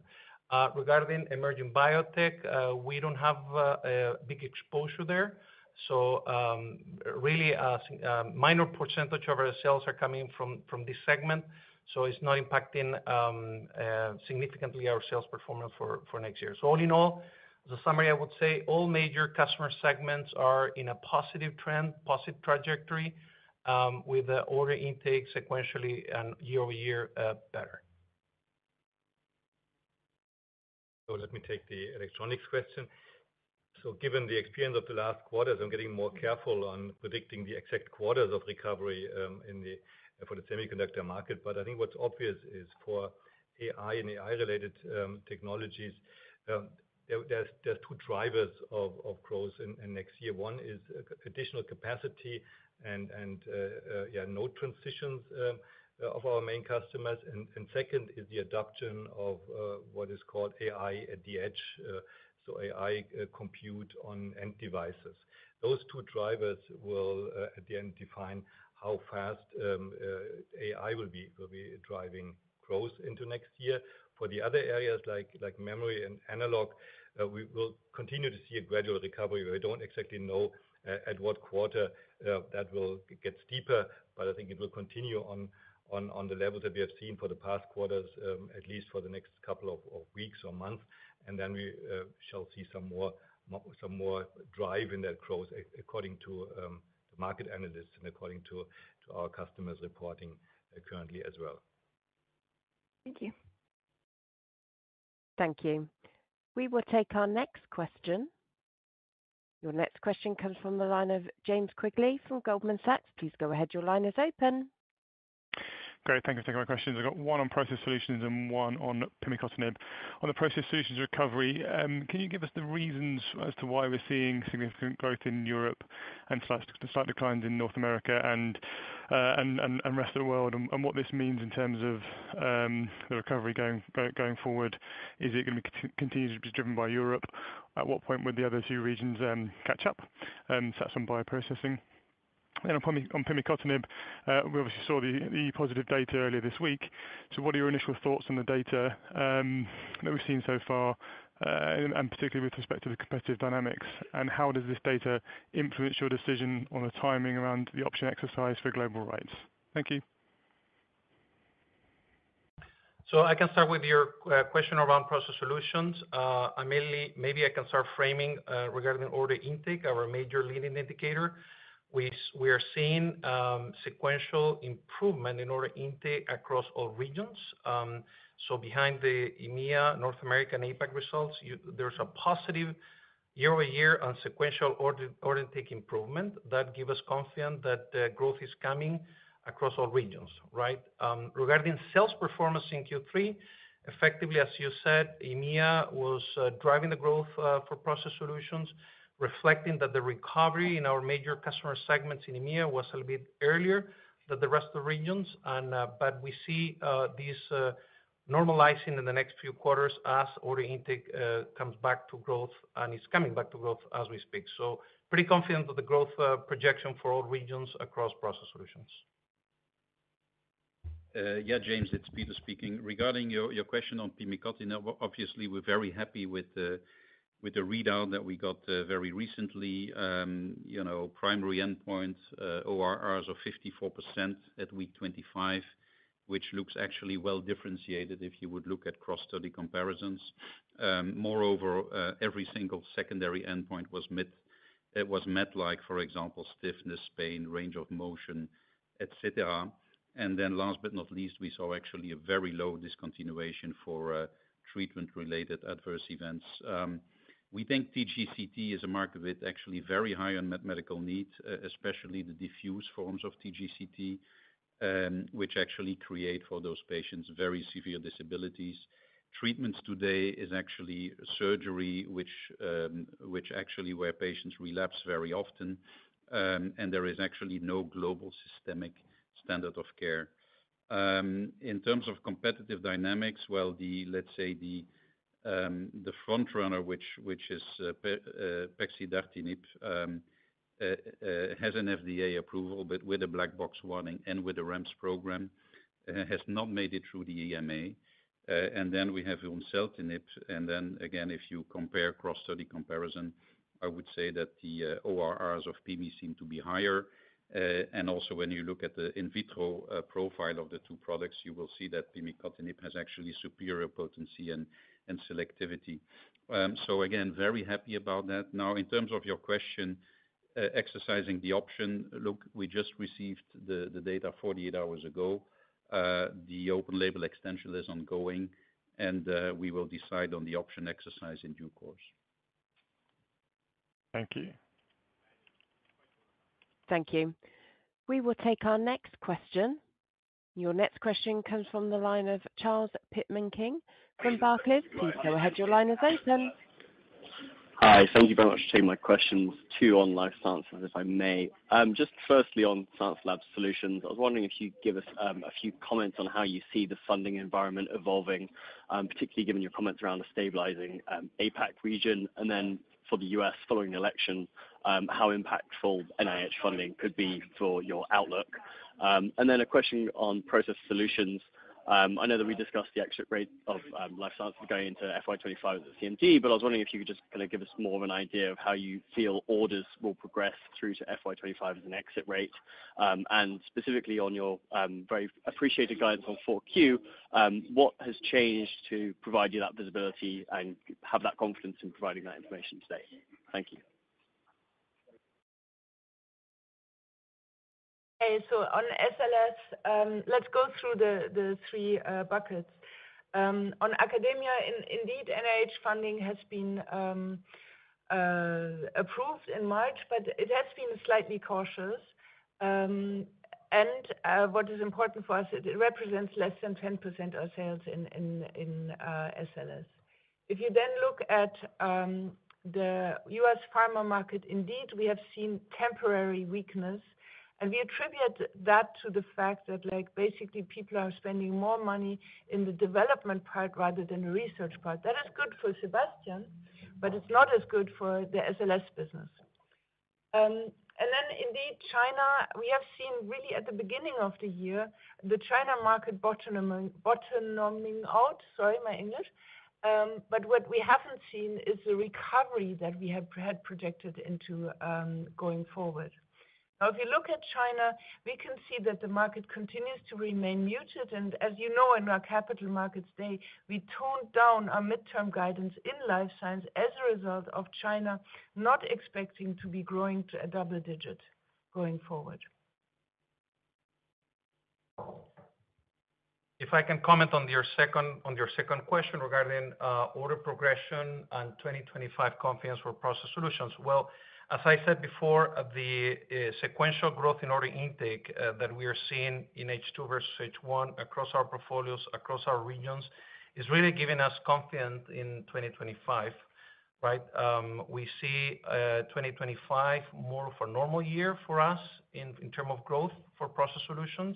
Regarding emerging biotech, we don't have a big exposure there. So um, really, a minor percentage of our sales are coming from this segment. So it's not impacting um, uh, significantly our sales performance for next year. So all in all, as a summary, I would say all major customer segments are in a positive trend, positive trajectory um, with the order intake sequentially and year-over-year uh, better. So let me take the Electronics question. So given the experience of the last quarters, I'm getting more careful on predicting the exact quarters of recovery um, for the semiconductor market. But I think what's obvious is for AI and AI-related um, technologies, um, there's two drivers of growth in next year. One is uh, additional capacity and uh, uh, node transitions um, of our main customers. And second is the adoption of what is called AI at the edge, so AI compute on end devices. Those two drivers will, at the end, define how fast um, uh, AI will be driving growth into next year. For the other areas like memory and analog, uh, we will continue to see a gradual recovery. We don't exactly know uh, at what quarter that will get steeper, but I think it will continue on the levels that we have seen for the past quarters, um, at least for the next couple of weeks or months. And then we shall see some more drive in that growth according to the market analysts and according to our customers reporting uh, currently as well. Thank you. Thank you. We will take our next question. Your next question comes from the line of James Quigley from Goldman Sachs. Please go ahead. Your line is open. Great. Thank you for taking my questions. I've got one on Process Solutions and one on pimicotinib. On the Process Solutions recovery, um, can you give us the reasons as to why we're seeing significant growth in Europe and slight declines in North America and uh, the rest of the world, and what this means in terms of um, the recovery going going forward? Is it going to continue to be driven by Europe? At what point would the other two regions um, catch up? So that's on bioprocessing. On pimicotinib, uh, we obviously saw the positive data earlier this week. So what are your initial thoughts on the data um, that we've seen so far, uh, and particularly with respect to the competitive dynamics? And how does this data influence your decision on the timing around the option exercise for global rights? Thank you. So I can start with your uh, question around Process Solutions. Uh maybe I can start framing regarding order intake, our major leading indicator. We are seeing um, sequential improvement in order intake across all regions. Um, so behind the EMEA, North America, and APAC results, there's a positive year-over-year and sequential order intake improvement that give us confidence that uh, growth is coming across all regions, right? Um, regarding sales performance in Q3, effectively, as you said, EMEA was uh, driving the growth uh, for Process Solutions, reflecting that the recovery in our major customer segments in EMEA was a little bit earlier than the rest of the regions. Uh, but we see uh, this uh, normalizing in the next few quarters as order intake comes back to growth, and it's coming back to growth as we speak. So pretty confident with the growth projection for all regions across Process Solutions. Yeah, James, it's Peter speaking. Regarding your question on pimicotinib, obviously, we're very happy with the readout that we got uh, very recently. Um, you know, primary endpoint uh, ORRs of 54% at week 25, which looks actually well differentiated if you would look at cross-study comparisons. Um, moreover, uh, every single secondary endpoint was met, it was met like, for example, stiffness, pain, range of motion, et cetera. And then last but not least, we saw actually a very low discontinuation for treatment-related adverse events. Um, We think TGCT is a market with actually very high unmet medical needs, uh, especially the diffuse forms of TGCT, um, which actually create for those patients very severe disabilities. Treatments today is actually surgery, which um, actually where patients relapse very often, um, and there is actually no global systemic standard of care. In terms of competitive dynamics, well, the let's say the Um, front runner, which is uh, pexidartinib, uh, um, uh, has an FDA approval, but with a black box warning and with a REMS program, has not made it through the EMA. And then we have vimseltinib, and then again, if you compare cross-study comparison, I would say that the ORRs of pimi seem to be higher. And also when you look at the in vitro profile of the two products, you will see that pimicotinib has actually superior potency and selectivity. Um, so again, very happy about that. Now, in terms of your question, uh, exercising the option, look, we just received the data 48 hours ago. Uh, the open label extension is ongoing, and uh, we will decide on the option exercise in due course. Thank you. Thank you. We will take our next question. Your next question comes from the line of Charles Pitman-King from Barclays. Please go ahead. Your line is open. Hi, thank you very much for taking my questions. Two on Life Sciences, if I may. Um, just firstly, on Science Lab Solutions, I was wondering if you'd give us um, a few comments on how you see the funding environment evolving, um, particularly given your comments around the stabilizing APAC region, and then for the U.S. following the election, how impactful NIH funding could be for your outlook. And then a question on Process Solutions. Um, I know that we discussed the exit rate of um, Life Sciences going into FY 2025 at the CMD, but I was wondering if you could just kind of give us more of an idea of how you feel orders will progress through to FY 2025 as an exit rate. Um, and specifically on your very appreciated guidance on 4Q, what has changed to provide you that visibility and have that confidence in providing that information today? Thank you. Okay, so on SLS, um, let's go through the three uh, buckets. Um, on academia, indeed, NIH funding has been um, uh, approved in March, but it has been slightly cautious. And uh, what is important for us, it represents less than 10% of sales in SLS. If you then look at the U.S. pharma market, indeed, we have seen temporary weakness, and we attribute that to the fact that, like, basically, people are spending more money in the development part rather than the research part. That is good for Sebastian, but it's not as good for the SLS business. Um, and then indeed, China, we have seen really at the beginning of the year, the China market bottoming out. Sorry, my English. Um, but what we haven't seen is the recovery that we had projected into um, going forward. Now, if you look at China, we can see that the market continues to remain muted, and as you know, in our Capital Markets Day, we toned down our midterm guidance in Life Science as a result of China not expecting to be growing to a double digit going forward. If I can comment on your second question regarding order progression and 2025 confidence for Process Solutions. Well, as I said before, the uh, sequential growth in order intake uh, that we are seeing in H2 versus H1 across our portfolios, across our regions, is really giving us confidence in 2025, right? Um, we see uh, 2025 more of a normal year for us in terms of growth for Process Solutions.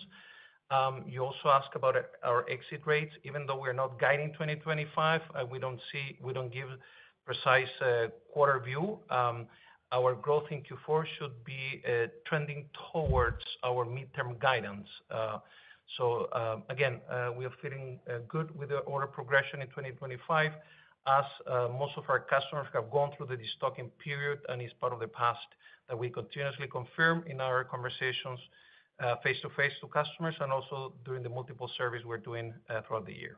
Um, you also asked about our exit rates. Even though we're not guiding 2025, we don't see we don't give precise quarter view. Um, Our growth in Q4 should be uh, trending towards our midterm guidance. Uh, so uh, again, we are feeling good with the order progression in 2025 as most of our customers have gone through the destocking period and is part of the past that we continuously confirm in our conversations face-to-face to customers and also during the multiple surveys we're doing throughout the year.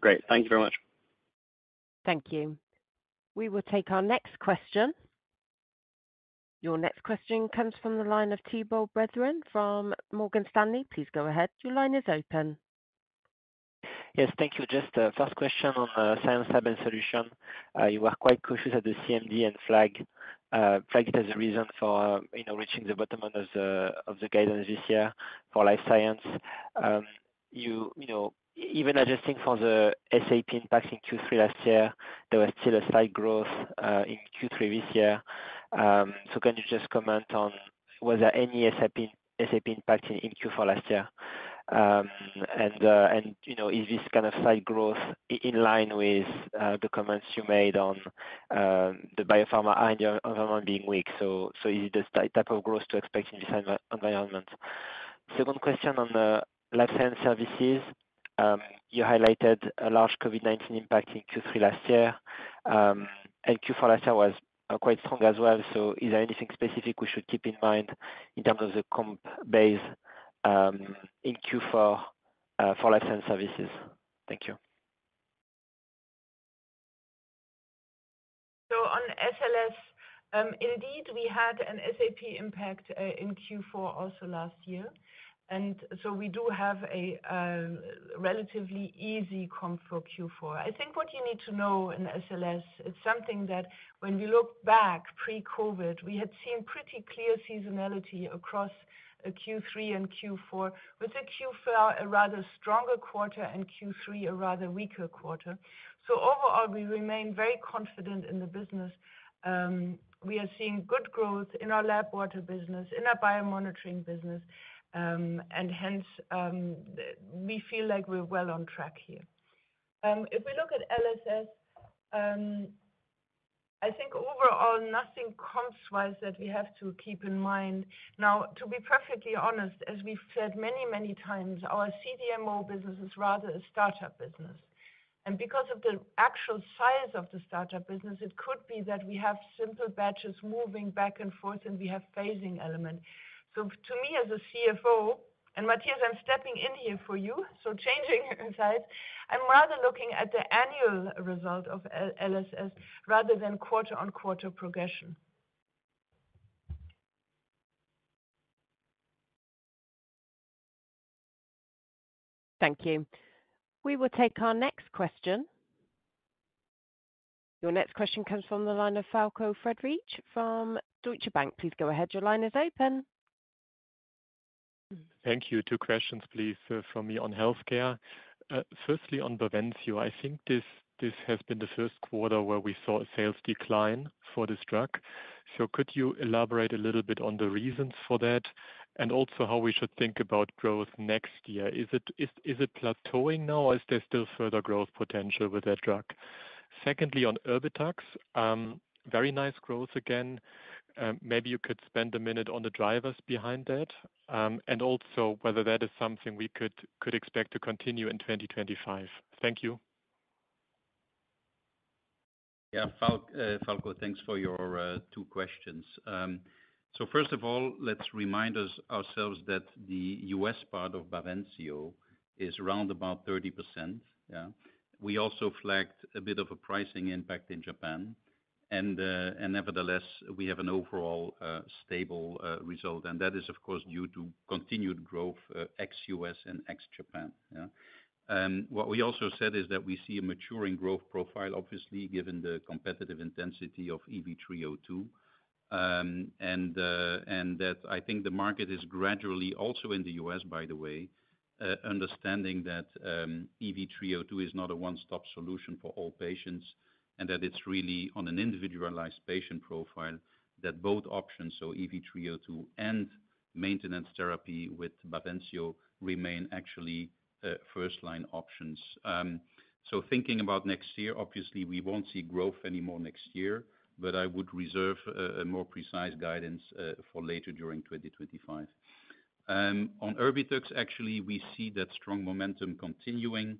Great. Thank you very much. Thank you. We will take our next question. Your next question comes from the line of Thibault Boutherin from Morgan Stanley. Please go ahead. Your line is open. Yes, thank you. Just a first question on uh, Science, Lab and Solutions. Uh, you were quite cautious at the CMD and flagged it as a reason for uh, you know, reaching the bottom end of the guidance this year for Life Science. Um, Even adjusting for the SAP impact in Q3 last year, there was still a slight growth uh, in Q3 this year. Um, so can you just comment on, was there any SAP impact in Q4 last year? Um, and uh, is this kind of slight growth in line with uh, the comments you made on um, the biopharma environment being weak? So is it the type of growth to expect in this environment? Second question on the Life Science Services. Um, you highlighted a large COVID-19 impact in Q3 last year. Um, and Q4 last year was uh, quite strong as well. So is there anything specific we should keep in mind in terms of the comp base um, in Q4 uh, for Life Science Services? Thank you. So on SLS, indeed, we had an SAP impact uh, in Q4 also last year. And so we do have a relatively easy comp for Q4. I think what you need to know in SLS, it's something that when we look back pre-COVID, we had seen pretty clear seasonality across uh, Q3 and Q4, with Q4 a rather stronger quarter and Q3 a rather weaker quarter. So overall, we remain very confident in the business. Um, we are seeing good growth in our lab water business, in our biomonitoring business. Um, and hence, um, we feel like we're well on track here. Um, if we look at LSS, I think overall, nothing comps-wise that we have to keep in mind. Now, to be perfectly honest, as we've said many, many times, our CDMO business is rather a startup business. And because of the actual size of the startup business, it could be that we have simple batches moving back and forth, and we have phasing element. So to me, as a CFO, and Matthias, I'm stepping in here for you, so changing sides, I'm rather looking at the annual result of LSS rather than quarter-on-quarter progression. Thank you. We will take our next question. Your next question comes from the line of Falko Friedrichs from Deutsche Bank. Please go ahead. Your line is open. Thank you. Two questions, please, uh, from me on Healthcare. Uh, firstly, on Bavencio, I think this this has been the first quarter where we saw a sales decline for this drug. So could you elaborate a little bit on the reasons for that and also how we should think about growth next year? Is it is it plateauing now, or is there still further growth potential with that drug? Secondly, on Erbitux, um, very nice growth again. Um, maybe you could spend a minute on the drivers behind that um, and also whether that is something we could expect to continue in 2025. Thank you. Yeah, uh, Falko, thanks for your uh, two questions. Um, so first of all, let's remind ourselves that the U.S. part of Bavencio is around about 30%. Yeah. We also flagged a bit of a pricing impact in Japan. Uh, nevertheless, we have an overall uh, stable uh, result. And that is, of course, due to continued growth ex-US and ex-Japan. Um, what we also said is that we see a maturing growth profile, obviously, given the competitive intensity of EV-302. Um, and that I think the market is gradually also in the US, by the way, understanding that um, EV-302 is not a one-stop solution for all patients and that it's really on an individualized patient profile that both options, so EV-302 and maintenance therapy with Bavencio, remain actually uh, first-line options. Um, so thinking about next year, obviously, we won't see growth anymore next year, but I would reserve a more precise guidance uh, for later during 2025. Um, on Erbitux, actually, we see that strong momentum continuing.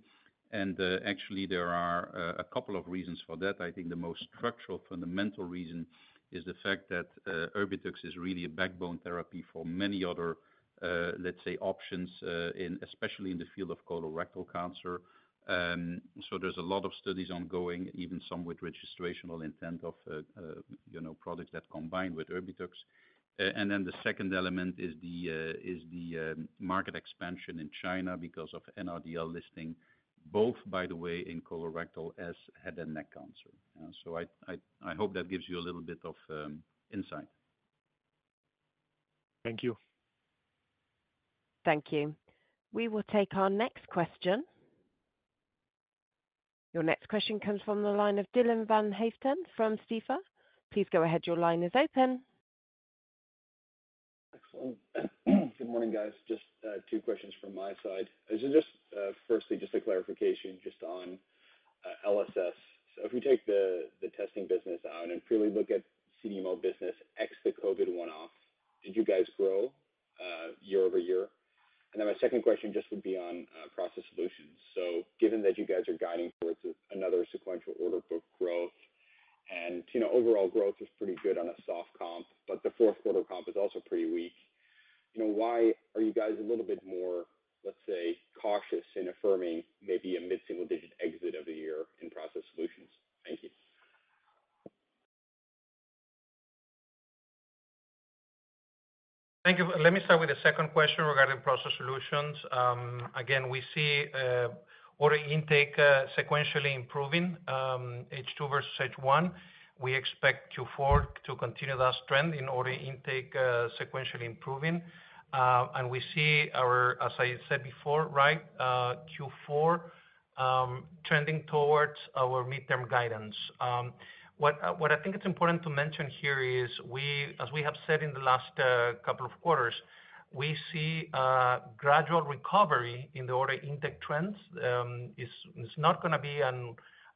And uh, actually, there are uh, a couple of reasons for that. I think the most structural, fundamental reason is the fact that uh, Erbitux is really a backbone therapy for many other, let's say, options, especially in the field of colorectal cancer. Um, so there's a lot of studies ongoing, even some with registrational intent of uh you know products that combine with Erbitux. And then the second element is the is the um, market expansion in China because of NRDL listing, both, by the way, in colorectal as head and neck cancer. So I hope that gives you a little bit of um, insight. Thank you. Thank you. We will take our next question. Your next question comes from the line of Dylan van Haaften from Stifel. Please go ahead. Your line is open. Excellent. Morning, guys. Just uh, two questions from my side. Just uh, firstly, just a clarification just on uh, LSS. So if we take the testing business out and purely look at CDMO business ex the COVID one-off, did you guys grow year over year? And then my second question just would be on process solutions. So given that you guys are guiding towards another sequential order book growth, and you know overall growth is pretty good on a soft comp, but the fourth quarter comp is also pretty weak, why are you guys a little bit more, let's say, cautious in affirming maybe a mid-single-digit exit of the year in process solutions? Thank you. Thank you. Let me start with the second question regarding process solutions. Um, again, we see uh, order intake uh, sequentially improving um, H2 versus H1. We expect Q4 to continue that trend in order intake sequentially improving. Uh, and we see our, as I said before, right, uh, Q4 um, trending towards our midterm guidance. Um, what uh, what I think it's important to mention here is, we, as we have said in the last couple of quarters, we see gradual recovery in the order intake trends. Um, it's not going to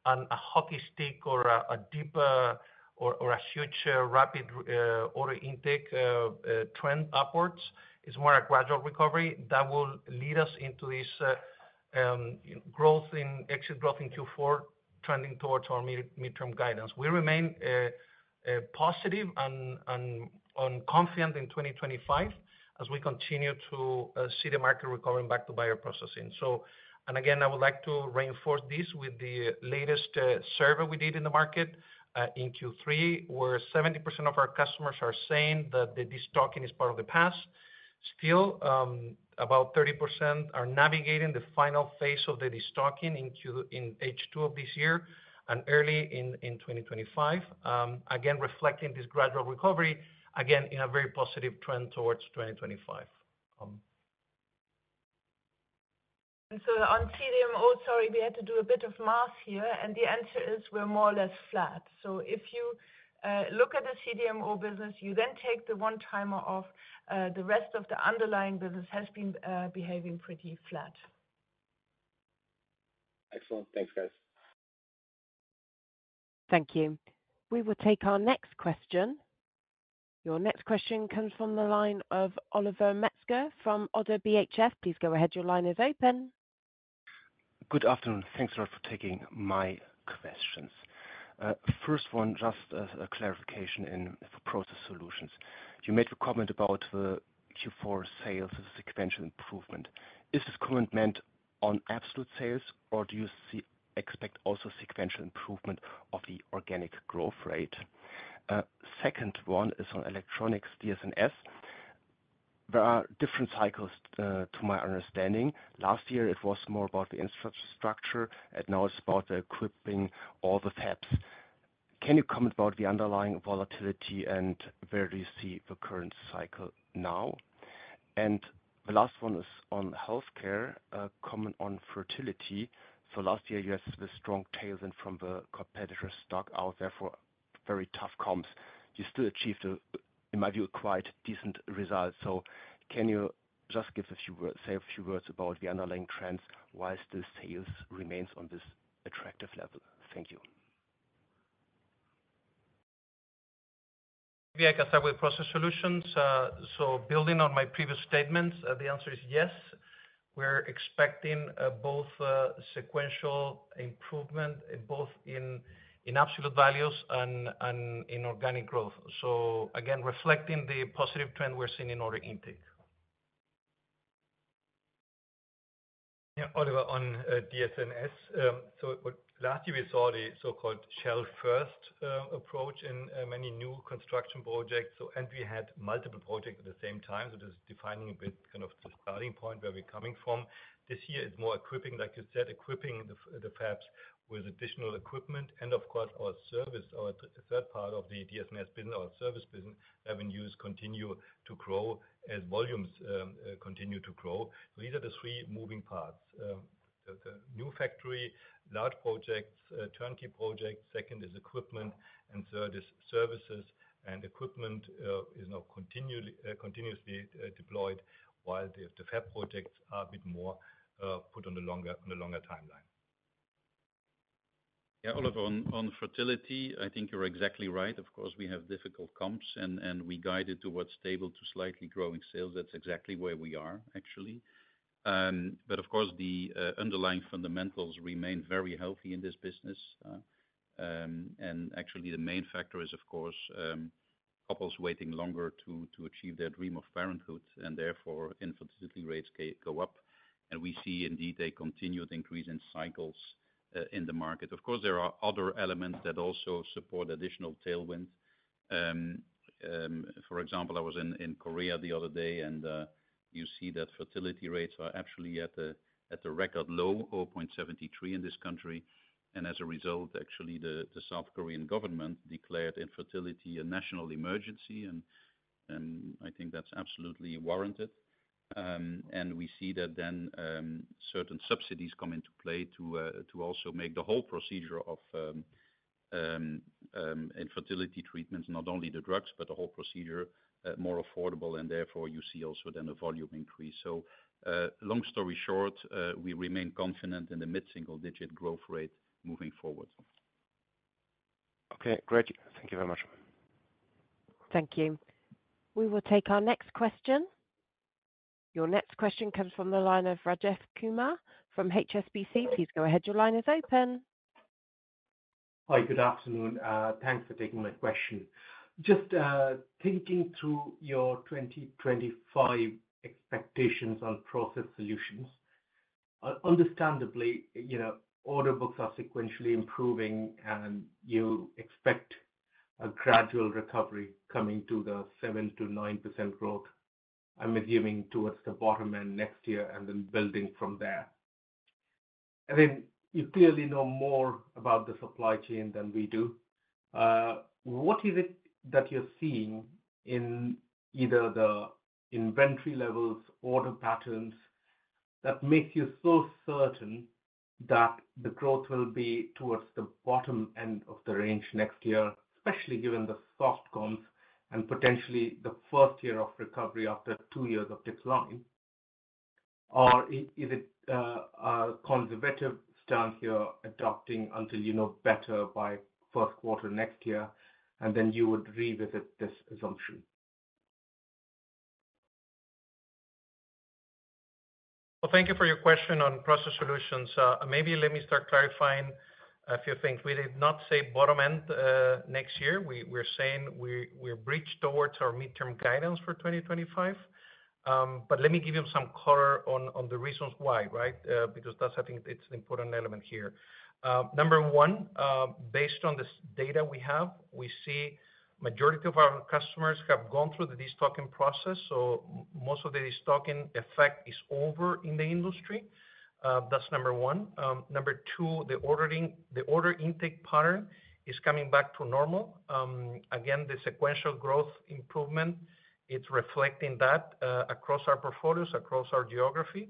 be a hockey stick or a deep or a huge rapid uh, order intake uh, uh, trend upwards. It's more a gradual recovery that will lead us into this um, growth in exit growth in Q4 trending towards our midterm guidance. We remain positive and confident in 2025 as we continue to see the market recovering back to bioprocessing. And again, I would like to reinforce this with the latest uh, survey we did in the market uh, in Q3, where 70% of our customers are saying that the destocking is part of the past. Still, um, about 30% are navigating the final phase of the destocking in Q in H2 of this year and early in 2025, um, again, reflecting this gradual recovery, again, in a very positive trend towards 2025. Um, And so on CDMO, sorry, we had to do a bit of math here, and the answer is we're more or less flat. So if you uh, look at the CDMO business, you then take the one-timer off, uh, the rest of the underlying business has been uh, behaving pretty flat. Excellent. Thanks, guys. Thank you. We will take our next question. Your next question comes from the line of Oliver Metzger from ODDO BHF. Please go ahead. Your line is open. Good afternoon. Thanks a lot for taking my questions. Uh, first one, just a clarification in for process solutions. You made a comment about the Q4 sales sequential improvement. Is this comment meant on absolute sales, or do you see expect also sequential improvement of the organic growth rate? Uh, second one is on electronics DS&S. There are different cycles, uh, to my understanding. Last year, it was more about the infrastructure, and now it's about equipping all the fabs. Can you comment about the underlying volatility, and where do you see the current cycle now? And the last one is on healthcare, a comment on fertility. So last year, you had the strong tailwind from the competitor stock out, therefore, very tough comps. You still achieved, in my view, quite decent results. So can you just give a few words, say a few words about the underlying trends, why still sales remains on this attractive level? Thank you. Maybe I can start with Process Solutions. So building on my previous statements, the answer is yes. We're expecting uh, both uh, sequential improvement both in absolute values and in organic growth. So again, reflecting the positive trend we're seeing in order intake. Yeah, Oliver, on uh, DS&S. Um, so last year, we saw the so-called Shell First uh, approach in uh, many new construction projects. So and we had multiple projects at the same time, so just defining a bit kind of the starting point where we're coming from. This year, it's more equipping, like you said, equipping the fabs with additional equipment. And of course, our service, our third part of the DS&S business, our service business, revenues continue to grow as volumes um, uh, continue to grow. So these are the three moving parts. Uh, the new factory, large projects, uh, turnkey projects, second is equipment, and third is services. And equipment is now continually, continuously deployed, while the fab projects are a bit more put on the longer on the longer timeline. Yeah, Oliver, on fertility, I think you're exactly right. Of course, we have difficult comps, and we guided towards stable to slightly growing sales. That's exactly where we are, actually. Um, but of course, the uh, underlying fundamentals remain very healthy in this business. Uh, um, and actually, the main factor is, of course, um, couples waiting longer to achieve their dream of parenthood, and therefore, infertility rates go up. And we see indeed a continued increase in cycles Uh, in the market. Of course, there are other elements that also support additional tailwind. Um, um, for example, I was in Korea the other day, and uh, you see that fertility rates are actually at a record low, 0.73 in this country. And as a result, actually, the South Korean government declared infertility a national emergency, and I think that's absolutely warranted. Um, and we see that then um, certain subsidies come into play to uh, to also make the whole procedure of um, infertility treatments, not only the drugs, but the whole procedure uh, more affordable, and therefore, you see also then a volume increase. So, uh, long story short, we remain confident in the mid-single digit growth rate moving forward. Okay, great. Thank you very much. Thank you. We will take our next question. Your next question comes from the line of Rajesh Kumar from HSBC. Please go ahead. Your line is open. Hi, good afternoon. Uh, thanks for taking my question. Just uh, thinking through your 2025 expectations on Process Solutions. Uh, understandably, you know, order books are sequentially improving, and you expect a gradual recovery coming to the 7%-9% growth, I'm assuming, towards the bottom end next year and then building from there. And then you clearly know more about the supply chain than we do. Uh, what is it that you're seeing in either the inventory levels, order patterns, that makes you so certain that the growth will be towards the bottom end of the range next year, especially given the soft comps and potentially the first year of recovery after two years of decline? Or is it uh, a conservative stance you're adopting until you know better by first quarter next year, and then you would revisit this assumption? Well, thank you for your question on Process Solutions. Uh, maybe let me start clarifying a few things. We did not say bottom end uh, next year. We're saying we're bridged towards our midterm guidance for 2025. Um, but let me give you some color on the reasons why, right? Uh, because that's, I think, it's an important element here. Um, number one, um, based on this data we have, we see majority of our customers have gone through the destocking process, so most of the destocking effect is over in the industry. Uh, that's number one. Um, number two, the ordering, the order intake pattern is coming back to normal. Um, again, the sequential growth improvement, it's reflecting that uh, across our portfolios, across our geography.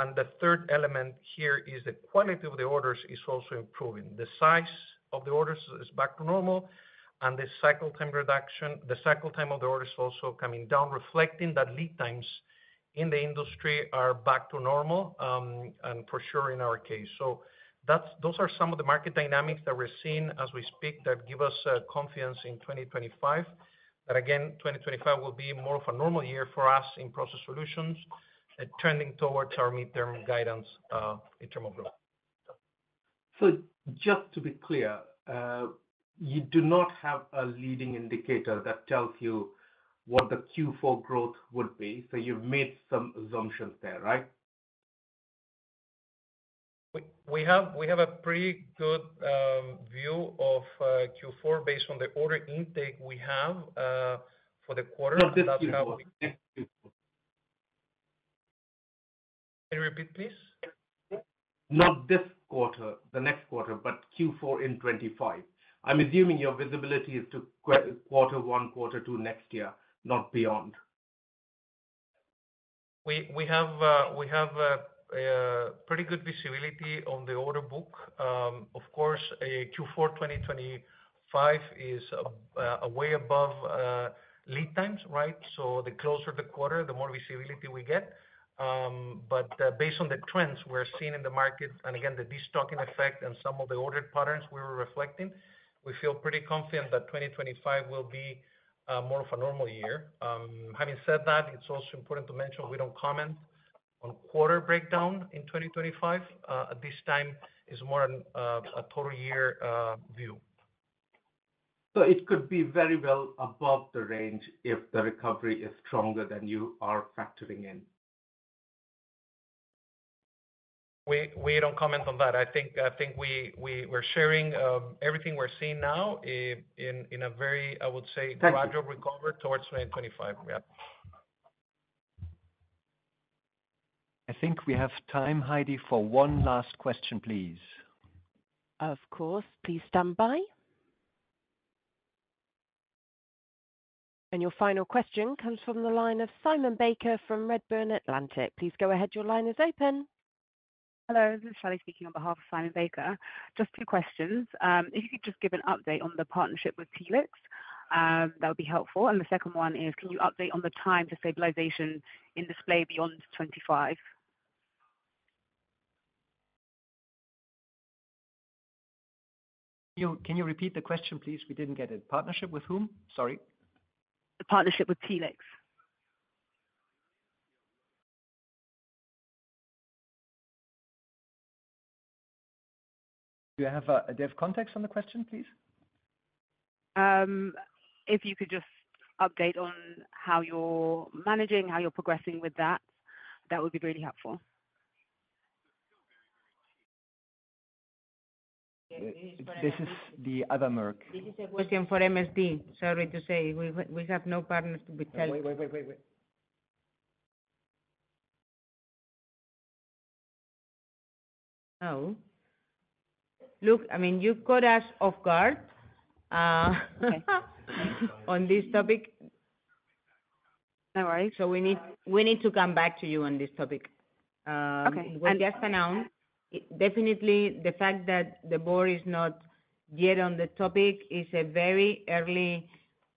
And the third element here is the quality of the orders is also improving. The size of the orders is back to normal, and the cycle time reduction, the cycle time of the order is also coming down, reflecting that lead times in the industry are back to normal, um, and for sure in our case. So that's those are some of the market dynamics that we're seeing as we speak, that give us uh, confidence in 2025. But again, 2025 will be more of a normal year for us in Process Solutions, uh, trending towards our midterm guidance uh, in terms of growth. So just to be clear, you do not have a leading indicator that tells you what the Q4 growth would be, so you've made some assumptions there, right? We we have we have a pretty good um, view of uh, Q4 based on the order intake we have uh, for the quarter. Not this Q4, next Q4. Can you repeat, please? Not this quarter, the next quarter, but Q4 in 2025. I'm assuming your visibility is to quarter one, quarter two next year, not beyond. We we have uh, we have a pretty good visibility on the order book. Um, of course, Q4 2025 is way above uh, lead times, right? So the closer the quarter, the more visibility we get. Um, but uh, based on the trends we're seeing in the market, and again, the destocking effect and some of the order patterns we were reflecting, we feel pretty confident that 2025 will be Uh, more of a normal year. Um, having said that, it's also important to mention we don't comment on quarter breakdown in 2025. Uh, at this time, it's more an uh, a total year view. So it could be very well above the range if the recovery is stronger than you are factoring in? We don't comment on that. I think I think we're sharing um, everything we're seeing now eh, in a very, I would say- gradual recovery towards 2025. Yeah. I think we have time, Heidi, for one last question, please. Of course. Please stand by. And your final question comes from the line of Simon Baker from Redburn Atlantic. Please go ahead. Your line is open. Hello, this is Sally speaking on behalf of Simon Baker. Just two questions. Um, if you could just give an update on the partnership with Telix, um, that would be helpful. And the second one is, can you update on the time to stabilization in Display beyond 2025? Can you repeat the question, please? We didn't get it. Partnership with whom? Sorry. The partnership with Telix. Do you have a dev context on the question, please? Um, if you could just update on how you're managing, how you're progressing with that, that would be really helpful. This is the other Merck. This is a question for MSD. Sorry to say, we have no partners with Telix. Wait, wait, wait, wait, wait. Oh. Look, I mean, you caught us off guard uh, on this topic. No worries. So we need we need to come back to you on this topic. Um, okay. We just announced, definitely the fact that the board is not yet on the topic is a very early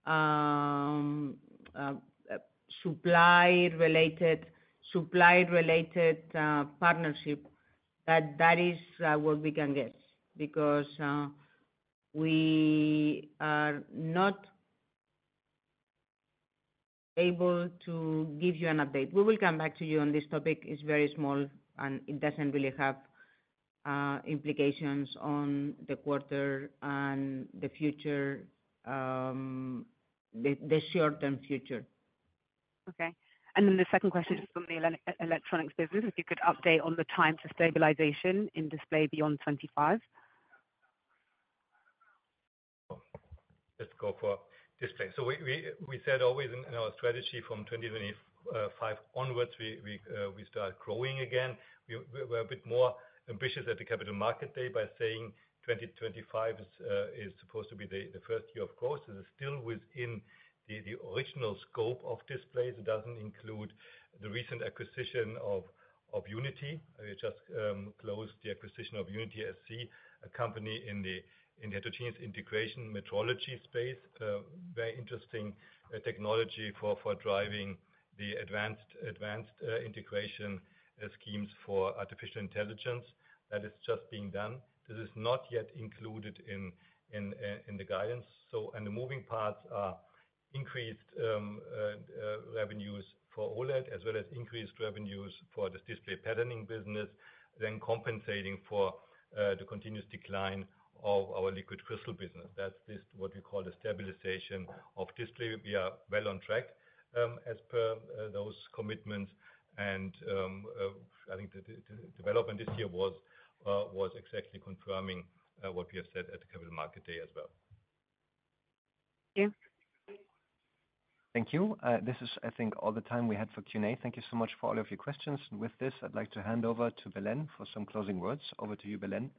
um, uh, supply related supply-related uh, partnership. That that is what we can guess, because uh, we are not able to give you an update. We will come back to you on this topic. It's very small, and it doesn't really have uh, implications on the quarter and the future, um, the short-term future. Okay. And then the second question is from the Electronics business. If you could update on the time to stabilization in Display beyond 2025? Go for display. So we we said always in our strategy from 2025 onwards, we uh we start growing again. We were a bit more ambitious at the Capital Market Day by saying 2025 is is supposed to be the first year of growth. This is still within the original scope of displays. It doesn't include the recent acquisition of of Unity. We just closed the acquisition of Unity-SC, a company in the heterogeneous integration metrology space. Very interesting uh, technology for driving the advanced advanced uh, integration uh, schemes for artificial intelligence. That is just being done. This is not yet included in in uh in the guidance. So and the moving parts are increased um, revenues for OLED, as well as increased revenues for the display patterning business, then compensating for the continuous decline of our liquid crystal business. That's this, what we call the stabilization of display. We are well on track um, as per uh, those commitments. And um, uh, I think the development this year was uh, was exactly confirming what we have said at the Capital Market Day as well. Thank you. Thank you. This is, I think, all the time we had for Q&A. Thank you so much for all of your questions. With this, I'd like to hand over to Belén for some closing words. Over to you, Belén.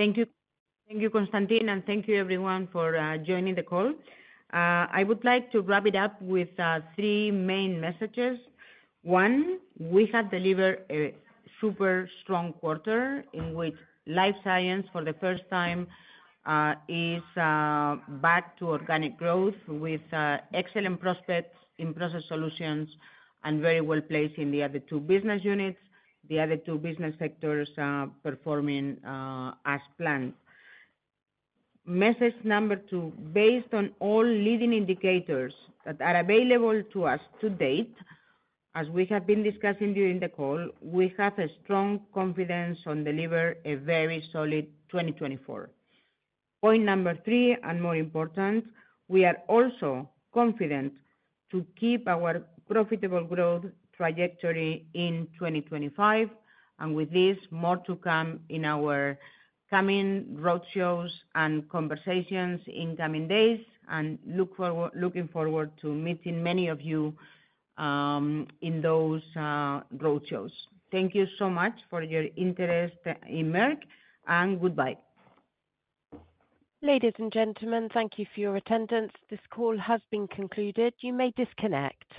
Thank you. Thank you, Constantin, and thank you, everyone, for uh, joining the call. Uh, I would like to wrap it up with uh, three main messages. One, we have delivered a super strong quarter in which Life Science, for the first time, is back to organic growth with excellent prospects in Process Solutions and very well placed in the other two business units, the other two business sectors performing uh, as planned. Message number two, based on all leading indicators that are available to us to date, as we have been discussing during the call, we have a strong confidence on deliver a very solid 2024. Point number three, and more important, we are also confident to keep our profitable growth trajectory in 2025. And with this, more to come in our coming roadshows and conversations in coming days, and looking forward to meeting many of you um, in those uh, roadshows. Thank you so much for your interest in Merck, and goodbye. Ladies and gentlemen, thank you for your attendance. This call has been concluded. You may disconnect.